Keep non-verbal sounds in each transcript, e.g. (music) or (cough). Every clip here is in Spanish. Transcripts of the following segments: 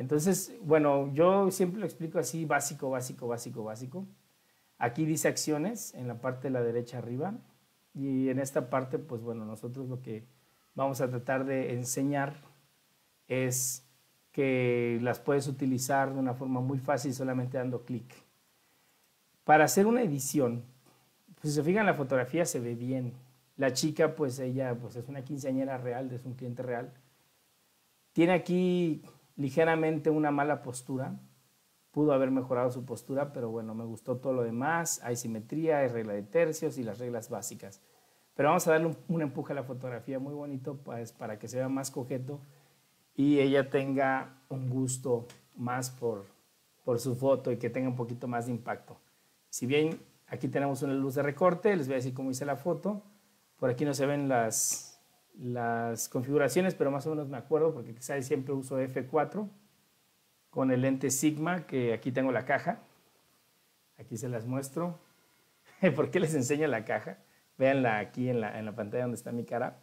Entonces, bueno, yo siempre lo explico así, básico, básico, básico, básico. Aquí dice acciones en la parte de la derecha arriba y en esta parte, pues bueno, nosotros lo que vamos a tratar de enseñar es que las puedes utilizar de una forma muy fácil solamente dando clic. Para hacer una edición, pues si se fijan la fotografía se ve bien. La chica, pues ella pues es una quinceañera real, es un cliente real. Tiene aquí ligeramente una mala postura. Pudo haber mejorado su postura, pero bueno, me gustó todo lo demás. Hay simetría, hay regla de tercios y las reglas básicas. Pero vamos a darle un, empuje a la fotografía muy bonito pues, para que se vea más coqueto y ella tenga un gusto más por, por su foto y que tenga un poquito más de impacto. Si bien aquí tenemos una luz de recorte, les voy a decir cómo hice la foto. Por aquí no se ven las, las configuraciones, pero más o menos me acuerdo porque quizás siempre uso F4 con el lente Sigma, que aquí tengo la caja. Aquí se las muestro. (laughs) ¿Por qué les enseño la caja? Véanla aquí en la, en la pantalla donde está mi cara.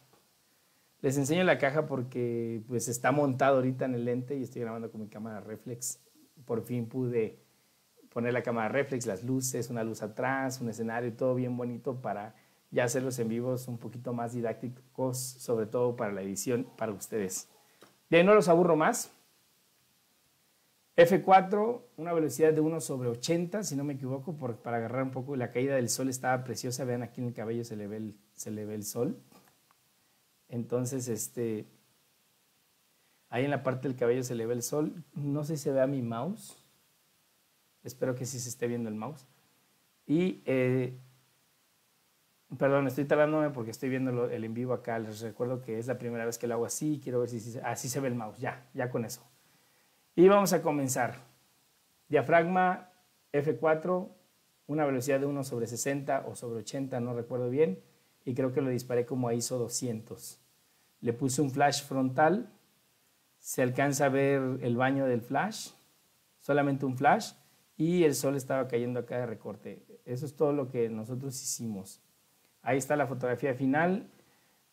Les enseño la caja porque pues está montado ahorita en el lente y estoy grabando con mi cámara reflex. Por fin pude poner la cámara reflex, las luces, una luz atrás, un escenario, todo bien bonito para ya hacerlos en vivos un poquito más didácticos, sobre todo para la edición para ustedes. De no los aburro más. F4, una velocidad de 1 sobre 80, si no me equivoco, para agarrar un poco. La caída del sol estaba preciosa. Vean aquí en el cabello se le ve el, se le ve el sol. Entonces, este, ahí en la parte del cabello se le ve el sol. No sé si se vea mi mouse. Espero que sí se esté viendo el mouse. Y eh, Perdón, estoy talándome porque estoy viendo el en vivo acá. Les recuerdo que es la primera vez que lo hago así. Quiero ver si, así se ve el mouse. Ya, ya con eso. Y vamos a comenzar. Diafragma F4, una velocidad de 1 sobre 60 o sobre 80, no recuerdo bien. Y creo que lo disparé como a ISO 200. Le puse un flash frontal. Se alcanza a ver el baño del flash. Solamente un flash. Y el sol estaba cayendo acá de recorte. Eso es todo lo que nosotros hicimos. Ahí está la fotografía final.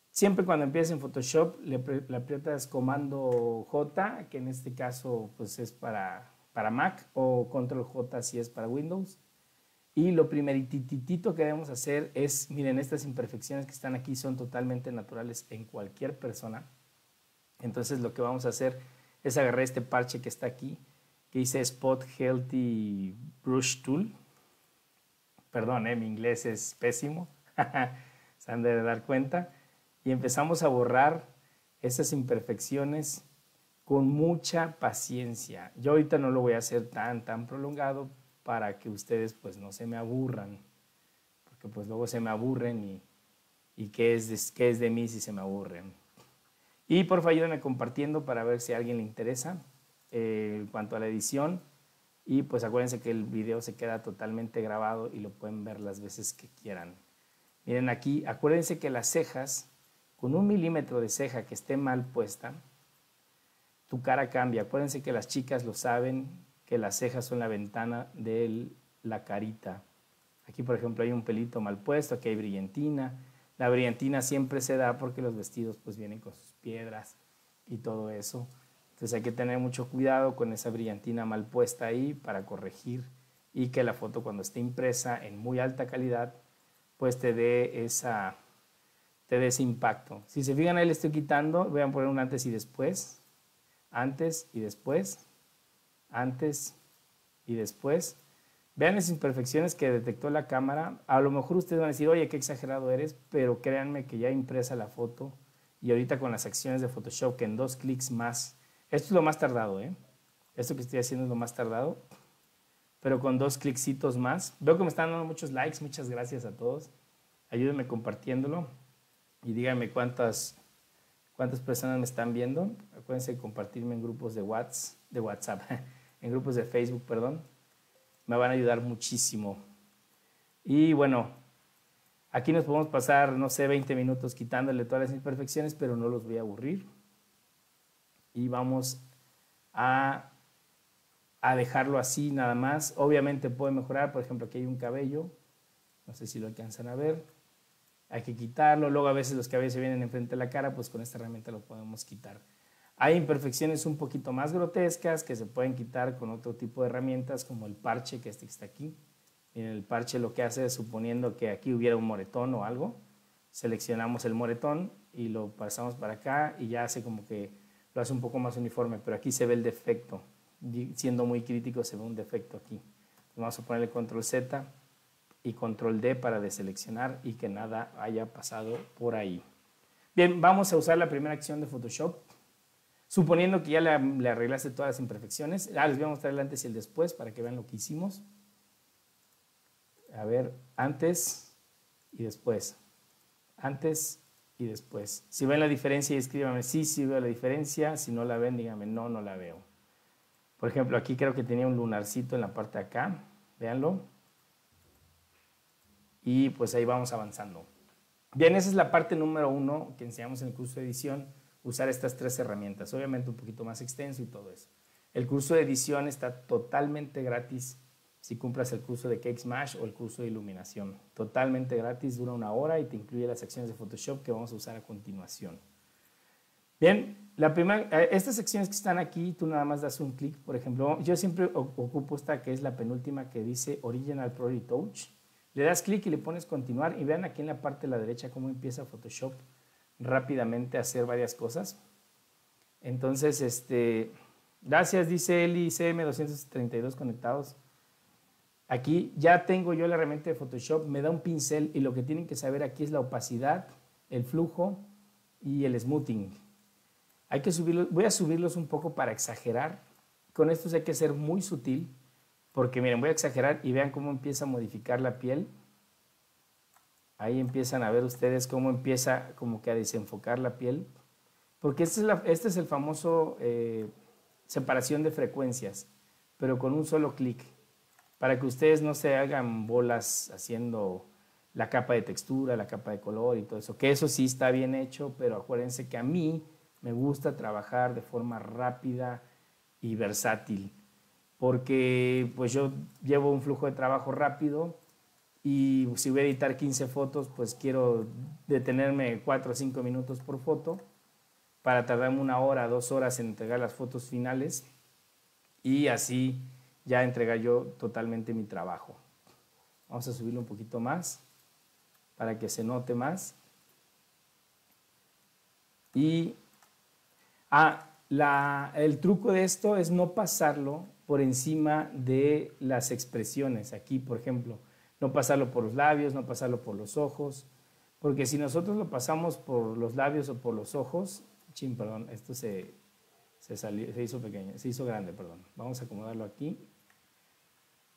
Siempre cuando empieces en Photoshop le, aprietas comando J, que en este caso pues es para, para Mac, o control J si es para Windows. Y lo primerititito que debemos hacer es, miren, estas imperfecciones que están aquí son totalmente naturales en cualquier persona. Entonces lo que vamos a hacer es agarrar este parche que está aquí, que dice Spot Healthy Brush Tool. Perdón, eh, mi inglés es pésimo. (laughs) se han de dar cuenta. Y empezamos a borrar esas imperfecciones con mucha paciencia. Yo ahorita no lo voy a hacer tan, tan prolongado para que ustedes pues no se me aburran, porque pues luego se me aburren y, y qué, es de, qué es de mí si se me aburren. Y por favor ayúdenme compartiendo para ver si a alguien le interesa eh, en cuanto a la edición. Y pues acuérdense que el video se queda totalmente grabado y lo pueden ver las veces que quieran. Miren aquí, acuérdense que las cejas, con un milímetro de ceja que esté mal puesta, tu cara cambia. Acuérdense que las chicas lo saben, que las cejas son la ventana de la carita. Aquí, por ejemplo, hay un pelito mal puesto, aquí hay brillantina. La brillantina siempre se da porque los vestidos pues vienen con sus piedras y todo eso. Entonces hay que tener mucho cuidado con esa brillantina mal puesta ahí para corregir y que la foto cuando esté impresa en muy alta calidad pues te dé, esa, te dé ese impacto. Si se fijan ahí le estoy quitando, voy a poner un antes y después, antes y después, antes y después. Vean esas imperfecciones que detectó la cámara. A lo mejor ustedes van a decir, oye, qué exagerado eres, pero créanme que ya impresa la foto y ahorita con las acciones de Photoshop, que en dos clics más, esto es lo más tardado, ¿eh? Esto que estoy haciendo es lo más tardado pero con dos clicitos más. Veo que me están dando muchos likes, muchas gracias a todos. Ayúdenme compartiéndolo y díganme cuántas, cuántas personas me están viendo. Acuérdense de compartirme en grupos de de WhatsApp, (laughs) en grupos de Facebook, perdón. Me van a ayudar muchísimo. Y bueno, aquí nos podemos pasar, no sé, 20 minutos quitándole todas las imperfecciones, pero no los voy a aburrir. Y vamos a a dejarlo así nada más. Obviamente puede mejorar, por ejemplo, aquí hay un cabello, no sé si lo alcanzan a ver, hay que quitarlo, luego a veces los cabellos se vienen enfrente de la cara, pues con esta herramienta lo podemos quitar. Hay imperfecciones un poquito más grotescas que se pueden quitar con otro tipo de herramientas como el parche que este está aquí. En el parche lo que hace es suponiendo que aquí hubiera un moretón o algo, seleccionamos el moretón y lo pasamos para acá y ya hace como que lo hace un poco más uniforme, pero aquí se ve el defecto. Siendo muy crítico se ve un defecto aquí. Vamos a ponerle control Z y control D para deseleccionar y que nada haya pasado por ahí. Bien, vamos a usar la primera acción de Photoshop. Suponiendo que ya le, arreglaste todas las imperfecciones. Ah, les voy a mostrar el antes y el después para que vean lo que hicimos. A ver, antes y después. Antes y después. Si ven la diferencia, escríbanme sí, sí veo la diferencia. Si no la ven, díganme no, no la veo. Por ejemplo, aquí creo que tenía un lunarcito en la parte de acá. Véanlo. Y pues ahí vamos avanzando. Bien, esa es la parte número uno que enseñamos en el curso de edición, usar estas tres herramientas. Obviamente un poquito más extenso y todo eso. El curso de edición está totalmente gratis si compras el curso de Cake Smash o el curso de iluminación. Totalmente gratis, dura una hora y te incluye las secciones de Photoshop que vamos a usar a continuación. Bien, la primera, eh, estas secciones que están aquí, tú nada más das un clic, por ejemplo, yo siempre ocupo esta que es la penúltima que dice Original Project Touch. Le das clic y le pones continuar y vean aquí en la parte de la derecha cómo empieza Photoshop rápidamente a hacer varias cosas. Entonces, este, gracias, dice Eli, CM232 conectados. Aquí ya tengo yo la herramienta de Photoshop, me da un pincel y lo que tienen que saber aquí es la opacidad, el flujo y el smoothing. Hay que subirlos, voy a subirlos un poco para exagerar. Con estos hay que ser muy sutil, porque miren, voy a exagerar y vean cómo empieza a modificar la piel. Ahí empiezan a ver ustedes cómo empieza como que a desenfocar la piel. Porque este es, este es el famoso eh, separación de frecuencias, pero con un solo clic para que ustedes no se hagan bolas haciendo la capa de textura, la capa de color y todo eso, que eso sí está bien hecho, pero acuérdense que a mí me gusta trabajar de forma rápida y versátil, porque pues yo llevo un flujo de trabajo rápido y si voy a editar 15 fotos, pues quiero detenerme 4 o 5 minutos por foto para tardarme una hora, dos horas en entregar las fotos finales y así ya entregar yo totalmente mi trabajo. Vamos a subirlo un poquito más para que se note más. Y ah, el truco de esto es no pasarlo por encima de las expresiones. Aquí, por ejemplo, no pasarlo por los labios, no pasarlo por los ojos, porque si nosotros lo pasamos por los labios o por los ojos, ching, perdón, esto se, se, se hizo pequeño, se hizo grande, perdón. Vamos a acomodarlo aquí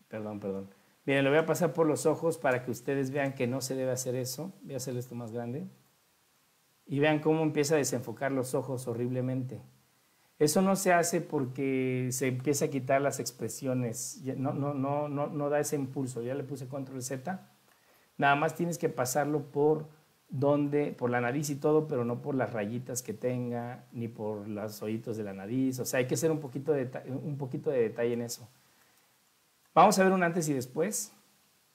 Perdón, perdón. Bien, lo voy a pasar por los ojos para que ustedes vean que no se debe hacer eso. Voy a hacer esto más grande. Y vean cómo empieza a desenfocar los ojos horriblemente. Eso no se hace porque se empieza a quitar las expresiones. No, no, no, no, no da ese impulso. Ya le puse control Z. Nada más tienes que pasarlo por donde, por la nariz y todo, pero no por las rayitas que tenga, ni por los ojitos de la nariz. O sea, hay que hacer un poquito de, un poquito de detalle en eso. Vamos a ver un antes y después.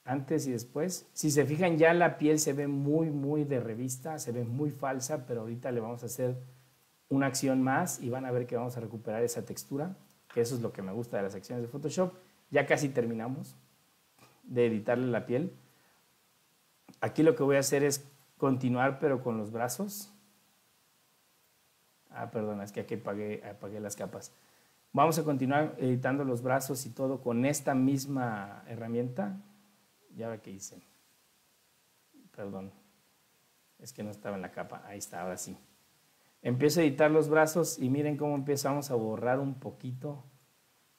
Antes y después. Si se fijan ya la piel se ve muy, muy de revista, se ve muy falsa, pero ahorita le vamos a hacer una acción más y van a ver que vamos a recuperar esa textura, que eso es lo que me gusta de las acciones de Photoshop. Ya casi terminamos de editarle la piel. Aquí lo que voy a hacer es continuar, pero con los brazos. Ah, perdona, es que aquí apagué, apagué las capas. Vamos a continuar editando los brazos y todo con esta misma herramienta. Ya ve que hice. Perdón. Es que no estaba en la capa. Ahí está, ahora sí. Empiezo a editar los brazos y miren cómo empezamos a borrar un poquito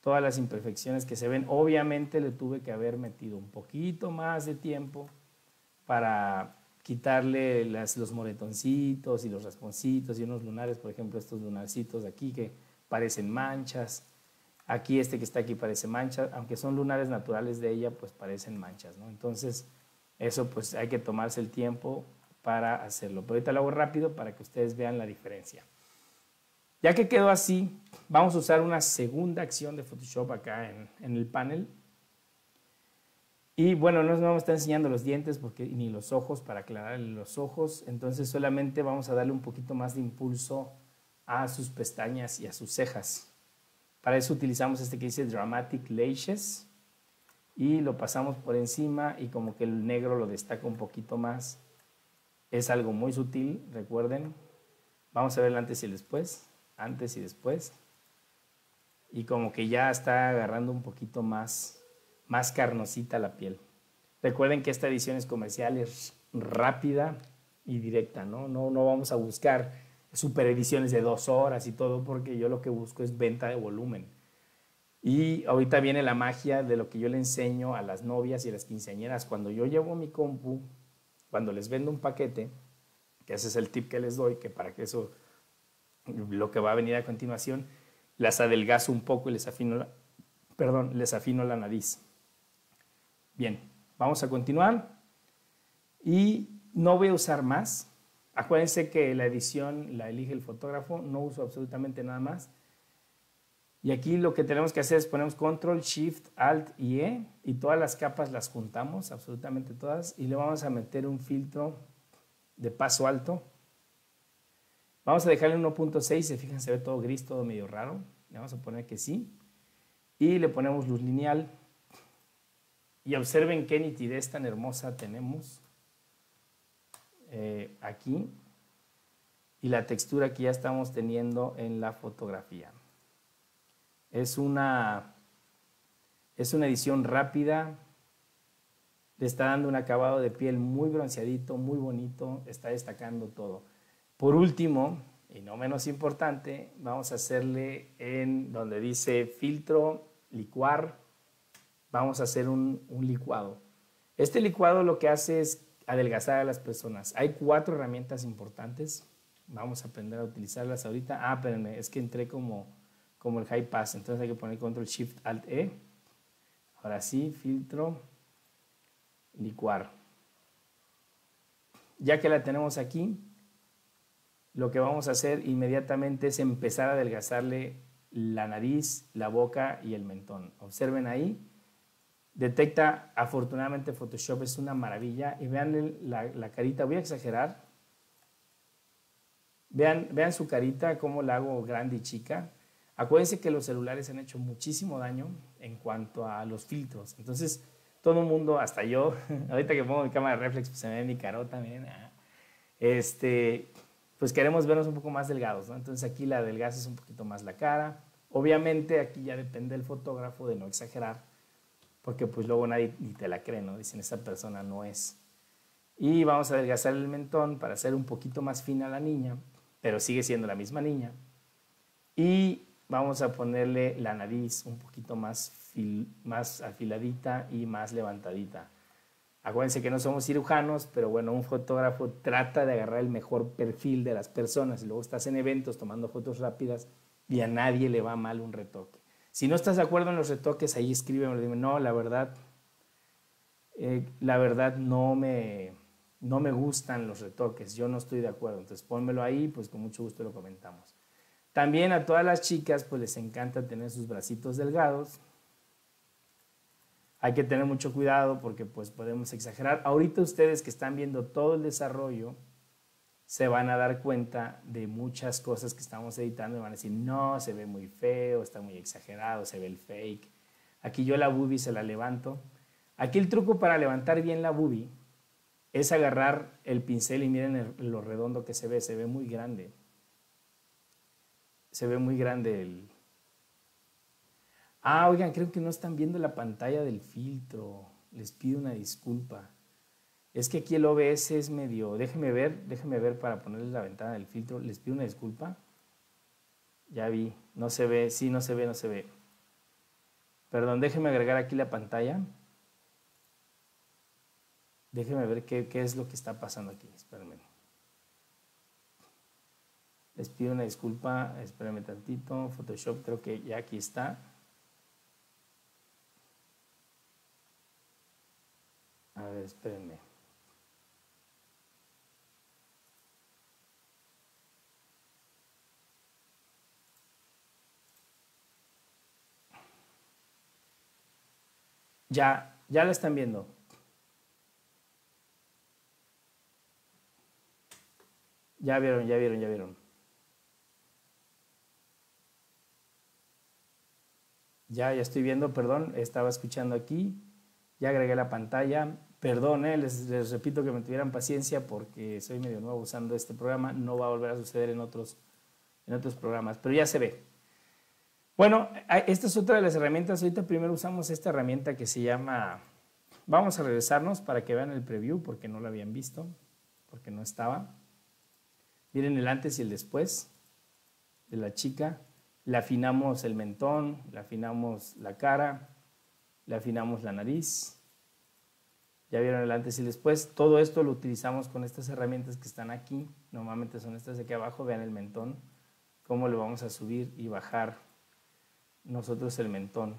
todas las imperfecciones que se ven. Obviamente le tuve que haber metido un poquito más de tiempo para quitarle los moretoncitos y los rasponcitos y unos lunares, por ejemplo, estos lunarcitos de aquí que parecen manchas. Aquí este que está aquí parece manchas, aunque son lunares naturales de ella, pues parecen manchas, ¿no? Entonces, eso pues hay que tomarse el tiempo para hacerlo. Pero ahorita lo hago rápido para que ustedes vean la diferencia. Ya que quedó así, vamos a usar una segunda acción de Photoshop acá en, el panel. Y bueno, no nos vamos a estar enseñando los dientes porque, ni los ojos para aclarar los ojos, entonces solamente vamos a darle un poquito más de impulso a sus pestañas y a sus cejas. Para eso utilizamos este que dice Dramatic Lashes y lo pasamos por encima y como que el negro lo destaca un poquito más. Es algo muy sutil, recuerden. Vamos a ver antes y el después, antes y después. Y como que ya está agarrando un poquito más, más carnosita la piel. Recuerden que esta edición es comercial, es rápida y directa, ¿no? No, no vamos a buscar super ediciones de dos horas y todo, porque yo lo que busco es venta de volumen. Y ahorita viene la magia de lo que yo le enseño a las novias y a las quinceañeras. Cuando yo llevo mi compu, cuando les vendo un paquete, que ese es el tip que les doy, que para que eso, lo que va a venir a continuación, las adelgazo un poco y les afino la, perdón, les afino la nariz. Bien, vamos a continuar. Y no voy a usar más. Acuérdense que la edición la elige el fotógrafo, no uso absolutamente nada más. Y aquí lo que tenemos que hacer es ponemos control, shift, alt y E y todas las capas las juntamos, absolutamente todas, y le vamos a meter un filtro de paso alto. Vamos a dejarle 1.6, se fijan, se ve todo gris, todo medio raro. Le vamos a poner que sí. Y le ponemos luz lineal. Y observen qué nitidez tan hermosa tenemos eh, aquí. Y la textura que ya estamos teniendo en la fotografía. Es una, es una edición rápida, le está dando un acabado de piel muy bronceadito, muy bonito, está destacando todo. Por último, y no menos importante, vamos a hacerle en donde dice filtro, licuar, vamos a hacer un, un licuado. Este licuado lo que hace es adelgazar a las personas. Hay cuatro herramientas importantes, vamos a aprender a utilizarlas ahorita. Ah, espérenme, es que entré como como el high pass. Entonces hay que poner control shift alt E. Ahora sí, filtro, licuar. Ya que la tenemos aquí, lo que vamos a hacer inmediatamente es empezar a adelgazarle la nariz, la boca y el mentón. Observen ahí. Detecta, afortunadamente Photoshop es una maravilla. Y vean la, carita, voy a exagerar. Vean, vean su carita, cómo la hago grande y chica. Acuérdense que los celulares han hecho muchísimo daño en cuanto a los filtros. Entonces, todo el mundo, hasta yo, (laughs) ahorita que pongo mi cámara reflex, pues se me ve mi carota. Ah, este, pues queremos vernos un poco más delgados. Entonces aquí la es un poquito más la cara. Obviamente aquí ya depende del fotógrafo de no exagerar, porque pues luego nadie ni te la cree, ¿no? Dicen, esta persona no es. Y vamos a adelgazar el mentón para hacer un poquito más fina a la niña, pero sigue siendo la misma niña. Y vamos a ponerle la nariz un poquito más, más afiladita y más levantadita. Acuérdense que no somos cirujanos, pero bueno, un fotógrafo trata de agarrar el mejor perfil de las personas y luego estás en eventos tomando fotos rápidas y a nadie le va mal un retoque. Si no estás de acuerdo en los retoques, ahí escríbeme, dime, no, la verdad, eh, la verdad no me, no me gustan los retoques, yo no estoy de acuerdo, entonces pónmelo ahí, pues con mucho gusto lo comentamos. También a todas las chicas pues les encanta tener sus bracitos delgados. Hay que tener mucho cuidado porque pues podemos exagerar. Ahorita ustedes que están viendo todo el desarrollo se van a dar cuenta de muchas cosas que estamos editando y van a decir, no, se ve muy feo, está muy exagerado, se ve el fake. Aquí yo la boobie se la levanto. Aquí el truco para levantar bien la boobie es agarrar el pincel y miren lo redondo que se ve, se ve muy grande se ve muy grande el... Ah, oigan, creo que no están viendo la pantalla del filtro. Les pido una disculpa. Es que aquí el OBS es medio... Déjenme ver, déjenme ver para ponerles la ventana del filtro. Les pido una disculpa. Ya vi, no se ve, sí, no se ve, no se ve. Perdón, déjenme agregar aquí la pantalla. Déjenme ver qué, qué es lo que está pasando aquí. Espérenme. Les pido una disculpa, espérenme tantito. Photoshop creo que ya aquí está. A ver, espérenme. Ya, ya la están viendo. Ya vieron, ya vieron, ya vieron. Ya, ya estoy viendo, perdón, estaba escuchando aquí. Ya agregué la pantalla. Perdón, eh, les, les, repito que me tuvieran paciencia porque soy medio nuevo usando este programa. No va a volver a suceder en otros, en otros programas, pero ya se ve. Bueno, esta es otra de las herramientas. Ahorita primero usamos esta herramienta que se llama... Vamos a regresarnos para que vean el preview porque no lo habían visto, porque no estaba. Miren el antes y el después de la chica. Le afinamos el mentón, le afinamos la cara, le afinamos la nariz. Ya vieron el antes y el después. Todo esto lo utilizamos con estas herramientas que están aquí. Normalmente son estas de aquí abajo. Vean el mentón. Cómo le vamos a subir y bajar nosotros el mentón.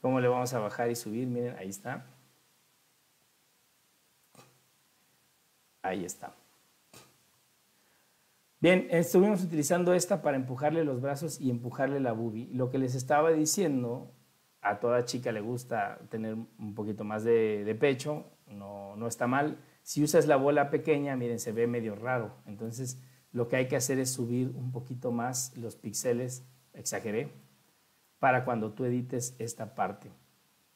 ¿Cómo le vamos a bajar y subir? Miren, ahí está. Ahí está. Bien, estuvimos utilizando esta para empujarle los brazos y empujarle la boobie. Lo que les estaba diciendo, a toda chica le gusta tener un poquito más de, pecho, no, no, está mal. Si usas la bola pequeña, miren, se ve medio raro. Entonces, lo que hay que hacer es subir un poquito más los píxeles, exageré, para cuando tú edites esta parte.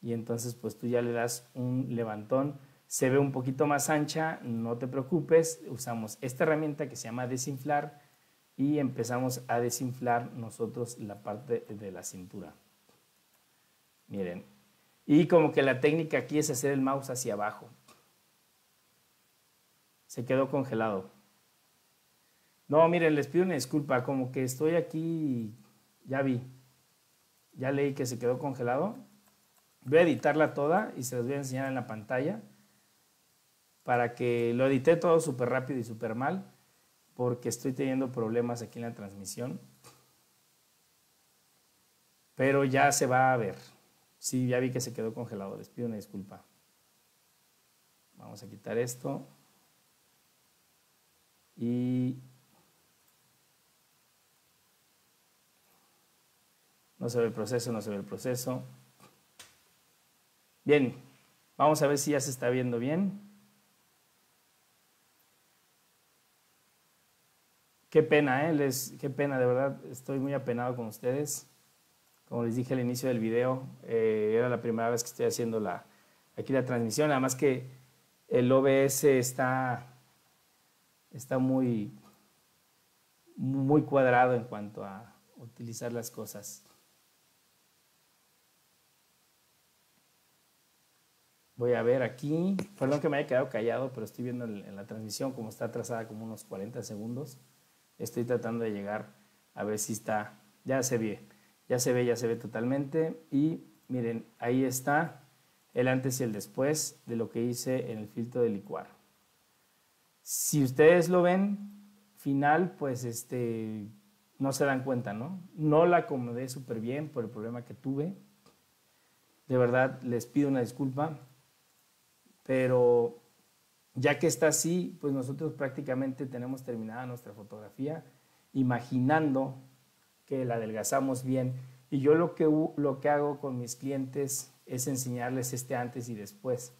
Y entonces, pues tú ya le das un levantón se ve un poquito más ancha, no te preocupes, usamos esta herramienta que se llama desinflar y empezamos a desinflar nosotros la parte de la cintura. Miren, y como que la técnica aquí es hacer el mouse hacia abajo. Se quedó congelado. No, miren, les pido una disculpa, como que estoy aquí, ya vi, ya leí que se quedó congelado. Voy a editarla toda y se las voy a enseñar en la pantalla para que lo edité todo súper rápido y súper mal, porque estoy teniendo problemas aquí en la transmisión. Pero ya se va a ver. Sí, ya vi que se quedó congelado, les pido una disculpa. Vamos a quitar esto. Y no se ve el proceso, no se ve el proceso. Bien, vamos a ver si ya se está viendo bien. Qué pena, ¿eh? Qué pena, de verdad, estoy muy apenado con ustedes. Como les dije al inicio del video, eh, era la primera vez que estoy haciendo la, aquí la transmisión, además que el OBS está, está muy, muy cuadrado en cuanto a utilizar las cosas. Voy a ver aquí, perdón que me haya quedado callado, pero estoy viendo en la transmisión como está atrasada como unos 40 segundos. Estoy tratando de llegar a ver si está, ya se ve, ya se ve, ya se ve totalmente. Y miren, ahí está el antes y el después de lo que hice en el filtro de licuar. Si ustedes lo ven final, pues este, no se dan cuenta, ¿no? No la acomodé súper bien por el problema que tuve. De verdad, les pido una disculpa, pero ya que está así, pues nosotros prácticamente tenemos terminada nuestra fotografía, imaginando que la adelgazamos bien. Y yo lo que, lo que hago con mis clientes es enseñarles este antes y después.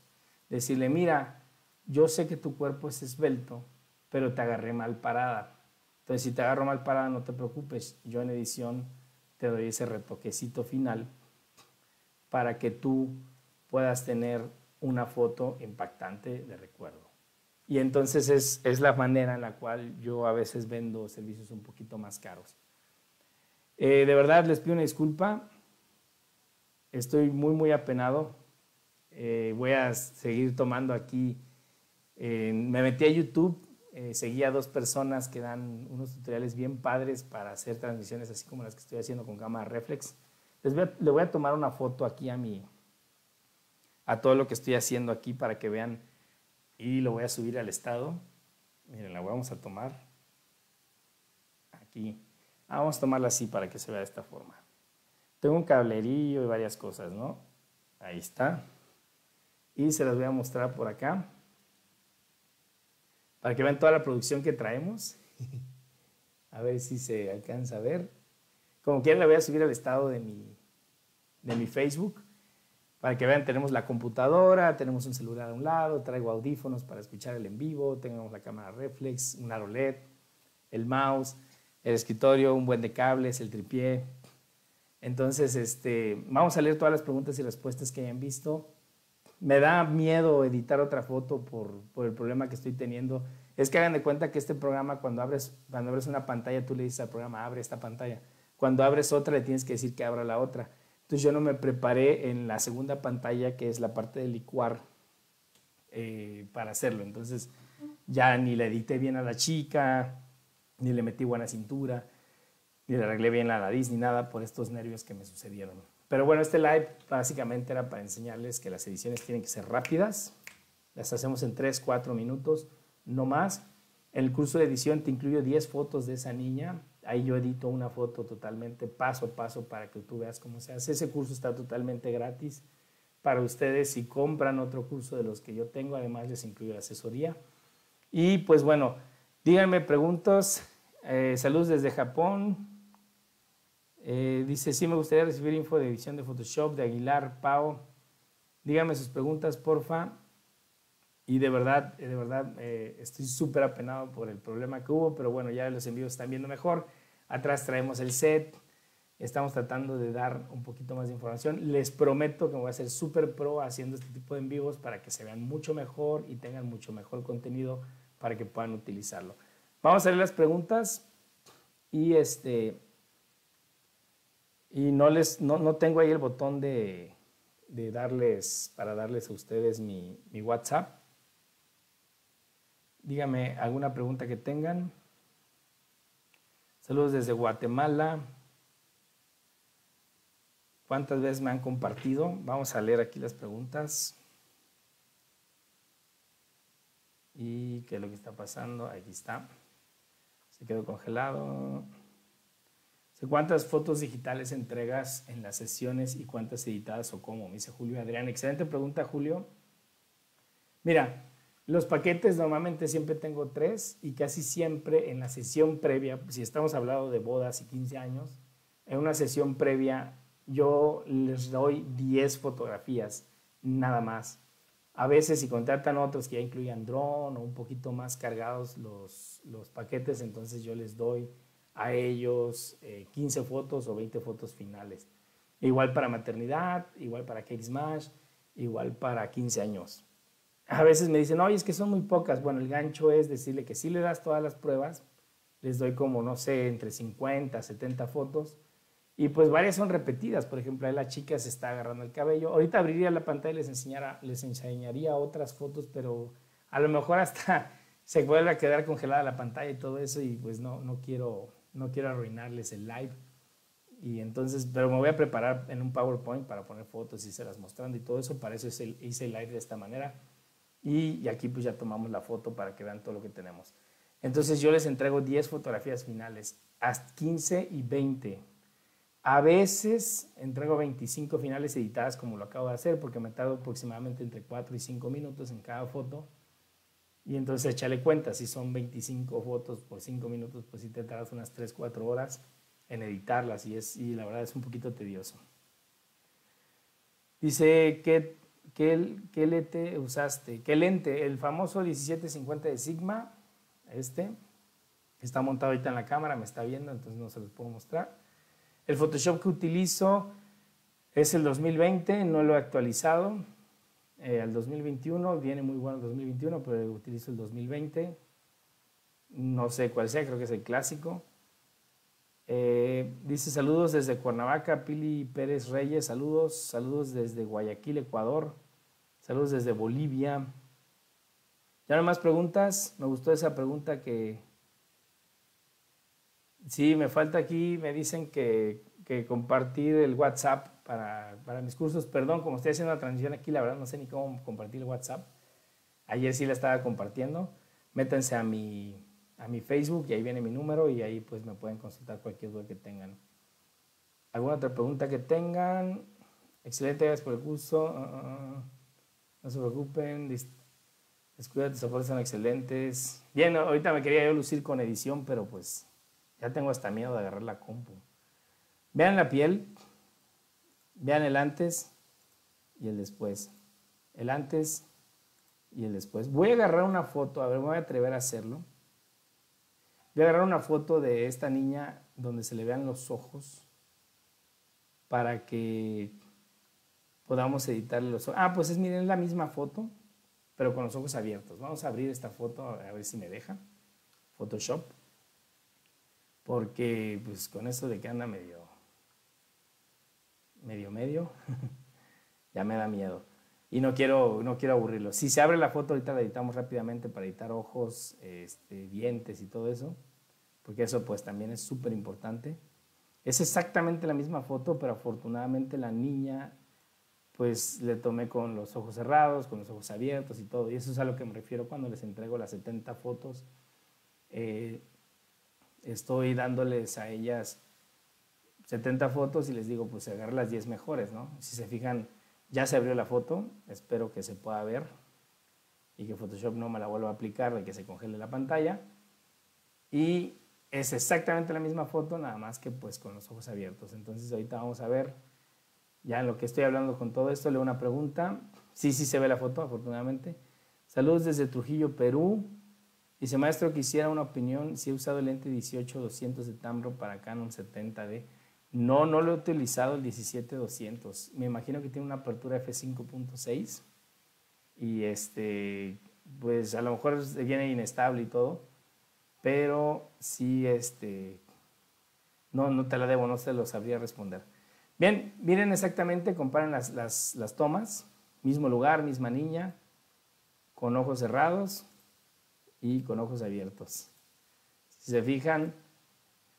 Decirle, mira, yo sé que tu cuerpo es esbelto, pero te agarré mal parada. Entonces, si te agarro mal parada, no te preocupes. Yo en edición te doy ese retoquecito final para que tú puedas tener una foto impactante de recuerdo. Y entonces es, es, la manera en la cual yo a veces vendo servicios un poquito más caros. Eh, de verdad les pido una disculpa. Estoy muy, muy apenado. Eh, voy a seguir tomando aquí. me metí a YouTube, eh, seguí a dos personas que dan unos tutoriales bien padres para hacer transmisiones así como las que estoy haciendo con cámara reflex. Les voy a, le voy a tomar una foto aquí a mi, a todo lo que estoy haciendo aquí para que vean y lo voy a subir al estado. Miren, la vamos a tomar aquí. Ah, vamos a tomarla así para que se vea de esta forma. Tengo un cablerillo y varias cosas, ¿no? Ahí está. Y se las voy a mostrar por acá. Para que vean toda la producción que traemos. (laughs) a ver si se alcanza a ver. Como quieran, la voy a subir al estado de mi, de mi Facebook. Para que vean, tenemos la computadora, tenemos un celular a un lado, traigo audífonos para escuchar el en vivo, tenemos la cámara reflex, un aro LED, el mouse. el escritorio, un buen de cables, el tripié. Entonces, este, vamos a leer todas las preguntas y respuestas que hayan visto. Me da miedo editar otra foto por, por, el problema que estoy teniendo. Es que hagan de cuenta que este programa, cuando abres, cuando abres una pantalla, tú le dices al programa, abre esta pantalla. Cuando abres otra, le tienes que decir que abra la otra. Entonces yo no me preparé en la segunda pantalla, que es la parte de licuar, eh, para hacerlo. Entonces ya ni le edité bien a la chica, ni le metí buena cintura, ni le arreglé bien la nariz, ni nada por estos nervios que me sucedieron. Pero bueno, este live básicamente era para enseñarles que las ediciones tienen que ser rápidas. Las hacemos en 3, 4 minutos, no más. El curso de edición te incluyo 10 fotos de esa niña. Ahí yo edito una foto totalmente paso a paso para que tú veas cómo se hace. Ese curso está totalmente gratis para ustedes si compran otro curso de los que yo tengo. Además les incluyo la asesoría. Y pues bueno, díganme preguntas. Eh, saludos desde Japón. Eh, dice, sí me gustaría recibir info de edición de Photoshop de Aguilar, Pau. Díganme sus preguntas, porfa. Y de verdad, de verdad, eh, estoy súper apenado por el problema que hubo, pero bueno, ya los envíos están viendo mejor. Atrás traemos el set. Estamos tratando de dar un poquito más de información. Les prometo que me voy a hacer súper pro haciendo este tipo de envíos para que se vean mucho mejor y tengan mucho mejor contenido para que puedan utilizarlo. Vamos a ver las preguntas y este y no les no, no tengo ahí el botón de, de, darles para darles a ustedes mi, mi WhatsApp. Dígame alguna pregunta que tengan. Saludos desde Guatemala. ¿Cuántas veces me han compartido? Vamos a leer aquí las preguntas. ¿Y qué es lo que está pasando? Aquí está. Se quedó congelado. ¿Cuántas fotos digitales entregas en las sesiones y cuántas editadas o cómo? Me dice Julio Adrián. Excelente pregunta, Julio. Mira, los paquetes normalmente siempre tengo tres y casi siempre en la sesión previa, si estamos hablando de bodas y 15 años, en una sesión previa yo les doy 10 fotografías, nada más. A veces si contratan otros que ya incluyan dron o un poquito más cargados los, paquetes, entonces yo les doy a ellos 15 eh, fotos o 20 fotos finales. Igual para maternidad, igual para Cake Smash, igual para 15 años. A veces me dicen, oye, es que son muy pocas. Bueno, el gancho es decirle que si le das todas las pruebas, les doy como, no sé, entre 50, 70 fotos. Y pues varias son repetidas. Por ejemplo, ahí la chica se está agarrando el cabello. Ahorita abriría la pantalla y les, enseñara, les enseñaría otras fotos, pero a lo mejor hasta (laughs) se vuelve a quedar congelada la pantalla y todo eso y pues no, no, quiero, no quiero arruinarles el live. Y entonces, pero me voy a preparar en un PowerPoint para poner fotos y se las mostrando y todo eso. Para eso hice el live de esta manera. Y, aquí pues ya tomamos la foto para que vean todo lo que tenemos. Entonces yo les entrego 10 fotografías finales, hasta 15 y 20 a veces entrego 25 finales editadas como lo acabo de hacer porque me tardo aproximadamente entre 4 y 5 minutos en cada foto. Y entonces échale cuenta, si son 25 fotos por 5 minutos, pues sí te tardas unas 3, 4 horas en editarlas y, es, y la verdad es un poquito tedioso. Dice, ¿qué, qué, qué lente usaste? ¿Qué lente? El famoso 1750 de Sigma, este, está montado ahorita en la cámara, me está viendo, entonces no se los puedo mostrar. El Photoshop que utilizo es el 2020, no lo he actualizado. Eh, al 2021, viene muy bueno el 2021, pero utilizo el 2020. No sé cuál sea, creo que es el clásico. Eh, dice saludos desde Cuernavaca, Pili Pérez Reyes, saludos, saludos desde Guayaquil, Ecuador, saludos desde Bolivia. ¿Ya no más preguntas? Me gustó esa pregunta que, Sí, me falta aquí, me dicen que, compartir el WhatsApp para, mis cursos. Perdón, como estoy haciendo la transición aquí, la verdad no sé ni cómo compartir el WhatsApp. Ayer sí la estaba compartiendo. Métanse a mi, a mi Facebook y ahí viene mi número y ahí pues me pueden consultar cualquier duda que tengan. ¿Alguna otra pregunta que tengan? Excelente, gracias por el curso. Ah, ah, ah. no se preocupen. Descuida, tus aportes son excelentes. Bien, ahorita me quería yo lucir con edición, pero pues ya tengo hasta miedo de agarrar la compu. Vean la piel, vean el antes y el después. El antes y el después. Voy a agarrar una foto, a ver, me voy a atrever a hacerlo. Voy a agarrar una foto de esta niña donde se le vean los ojos para que podamos editarle los ojos. Ah, pues es, miren, la misma foto, pero con los ojos abiertos. Vamos a abrir esta foto a ver si me deja. Photoshop. Porque pues con esto de que anda medio, medio, medio, (laughs) ya me da miedo. Y no quiero, no quiero aburrirlo. Si se abre la foto, ahorita la editamos rápidamente para editar ojos, este, dientes y todo eso, porque eso pues también es súper importante. Es exactamente la misma foto, pero afortunadamente la niña pues le tomé con los ojos cerrados, con los ojos abiertos y todo. Y eso es a lo que me refiero cuando les entrego las 70 fotos. Eh, estoy dándoles a ellas 70 fotos y les digo, pues agarra las 10 mejores, ¿no? Si se fijan, ya se abrió la foto, espero que se pueda ver y que Photoshop no me la vuelva a aplicar de que se congele la pantalla. Y es exactamente la misma foto, nada más que pues con los ojos abiertos. Entonces ahorita vamos a ver, ya en lo que estoy hablando con todo esto, leo una pregunta. Sí, sí se ve la foto, afortunadamente. Saludos desde Trujillo, Perú. Dice, maestro, quisiera una opinión si he usado el lente 18-200 de Tamro para Canon 70D. No, no lo he utilizado el 17-200. Me imagino que tiene una apertura f5.6 y este, pues a lo mejor viene inestable y todo, pero sí, este, no, no te la debo, no se lo sabría responder. Bien, miren exactamente, comparen las, las, las tomas, mismo lugar, misma niña, con ojos cerrados y con ojos abiertos. Si se fijan,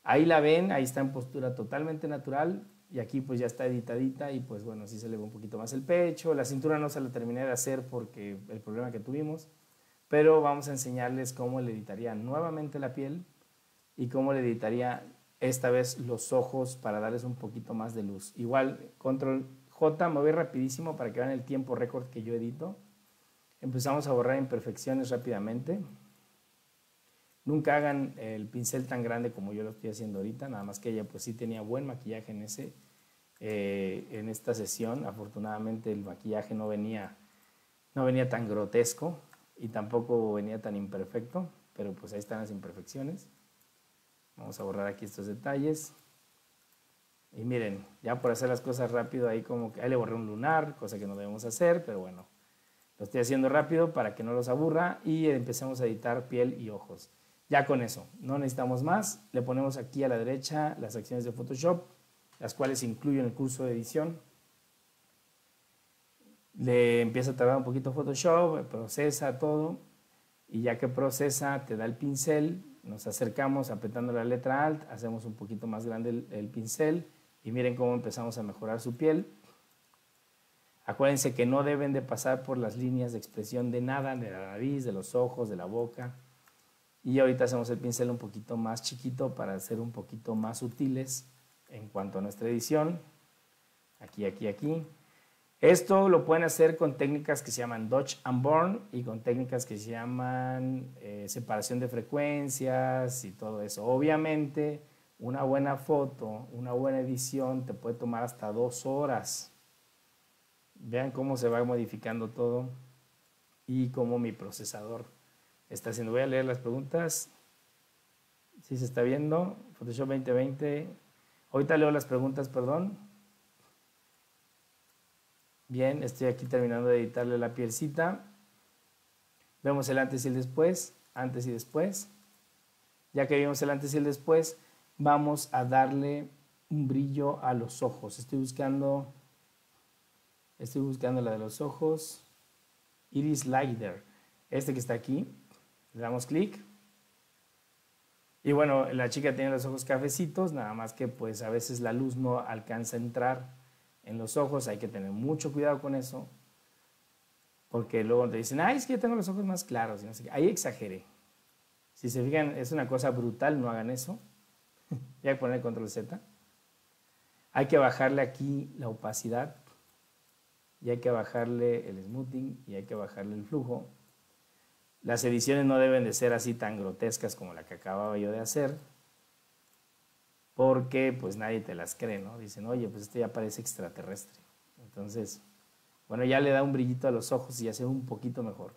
ahí la ven, ahí está en postura totalmente natural y aquí pues ya está editadita y pues bueno, sí se le ve un poquito más el pecho, la cintura no se la terminé de hacer porque el problema que tuvimos, pero vamos a enseñarles cómo le editaría nuevamente la piel y cómo le editaría esta vez los ojos para darles un poquito más de luz. Igual, control J, me voy rapidísimo para que vean el tiempo récord que yo edito. Empezamos a borrar imperfecciones rápidamente. Nunca hagan el pincel tan grande como yo lo estoy haciendo ahorita, nada más que ella pues sí tenía buen maquillaje en, ese, eh, en esta sesión. Afortunadamente el maquillaje no venía, no venía tan grotesco y tampoco venía tan imperfecto, pero pues ahí están las imperfecciones. Vamos a borrar aquí estos detalles. Y miren, ya por hacer las cosas rápido, ahí como que ahí le borré un lunar, cosa que no debemos hacer, pero bueno, lo estoy haciendo rápido para que no los aburra y empecemos a editar piel y ojos. Ya con eso, no necesitamos más. Le ponemos aquí a la derecha las acciones de Photoshop, las cuales incluyo en el curso de edición. Le empieza a tardar un poquito Photoshop, procesa todo y ya que procesa te da el pincel, nos acercamos apretando la letra Alt, hacemos un poquito más grande el, el pincel y miren cómo empezamos a mejorar su piel. Acuérdense que no deben de pasar por las líneas de expresión de nada, de la nariz, de los ojos, de la boca. Y ahorita hacemos el pincel un poquito más chiquito para ser un poquito más sutiles en cuanto a nuestra edición. Aquí, aquí, aquí. Esto lo pueden hacer con técnicas que se llaman Dodge and Burn y con técnicas que se llaman eh, separación de frecuencias y todo eso. Obviamente, una buena foto, una buena edición te puede tomar hasta dos horas. Vean cómo se va modificando todo y cómo mi procesador está haciendo. Voy a leer las preguntas. Si se está viendo, Photoshop 2020. Ahorita leo las preguntas, perdón. Bien, estoy aquí terminando de editarle la pielcita. Vemos el antes y el después, antes y después. Ya que vimos el antes y el después, vamos a darle un brillo a los ojos. Estoy buscando, estoy buscando la de los ojos. Iris Lighter, este que está aquí. Le damos clic. Y bueno, la chica tiene los ojos cafecitos, nada más que pues a veces la luz no alcanza a entrar en los ojos, hay que tener mucho cuidado con eso, porque luego te dicen, ay, es que yo tengo los ojos más claros, ahí exageré. Si se fijan, es una cosa brutal, no hagan eso. Voy a poner control Z. Hay que bajarle aquí la opacidad, y hay que bajarle el smoothing, y hay que bajarle el flujo. Las ediciones no deben de ser así tan grotescas como la que acababa yo de hacer, porque pues nadie te las cree, ¿no? Dicen, oye, pues este ya parece extraterrestre. Entonces, bueno, ya le da un brillito a los ojos y ya se ve un poquito mejor.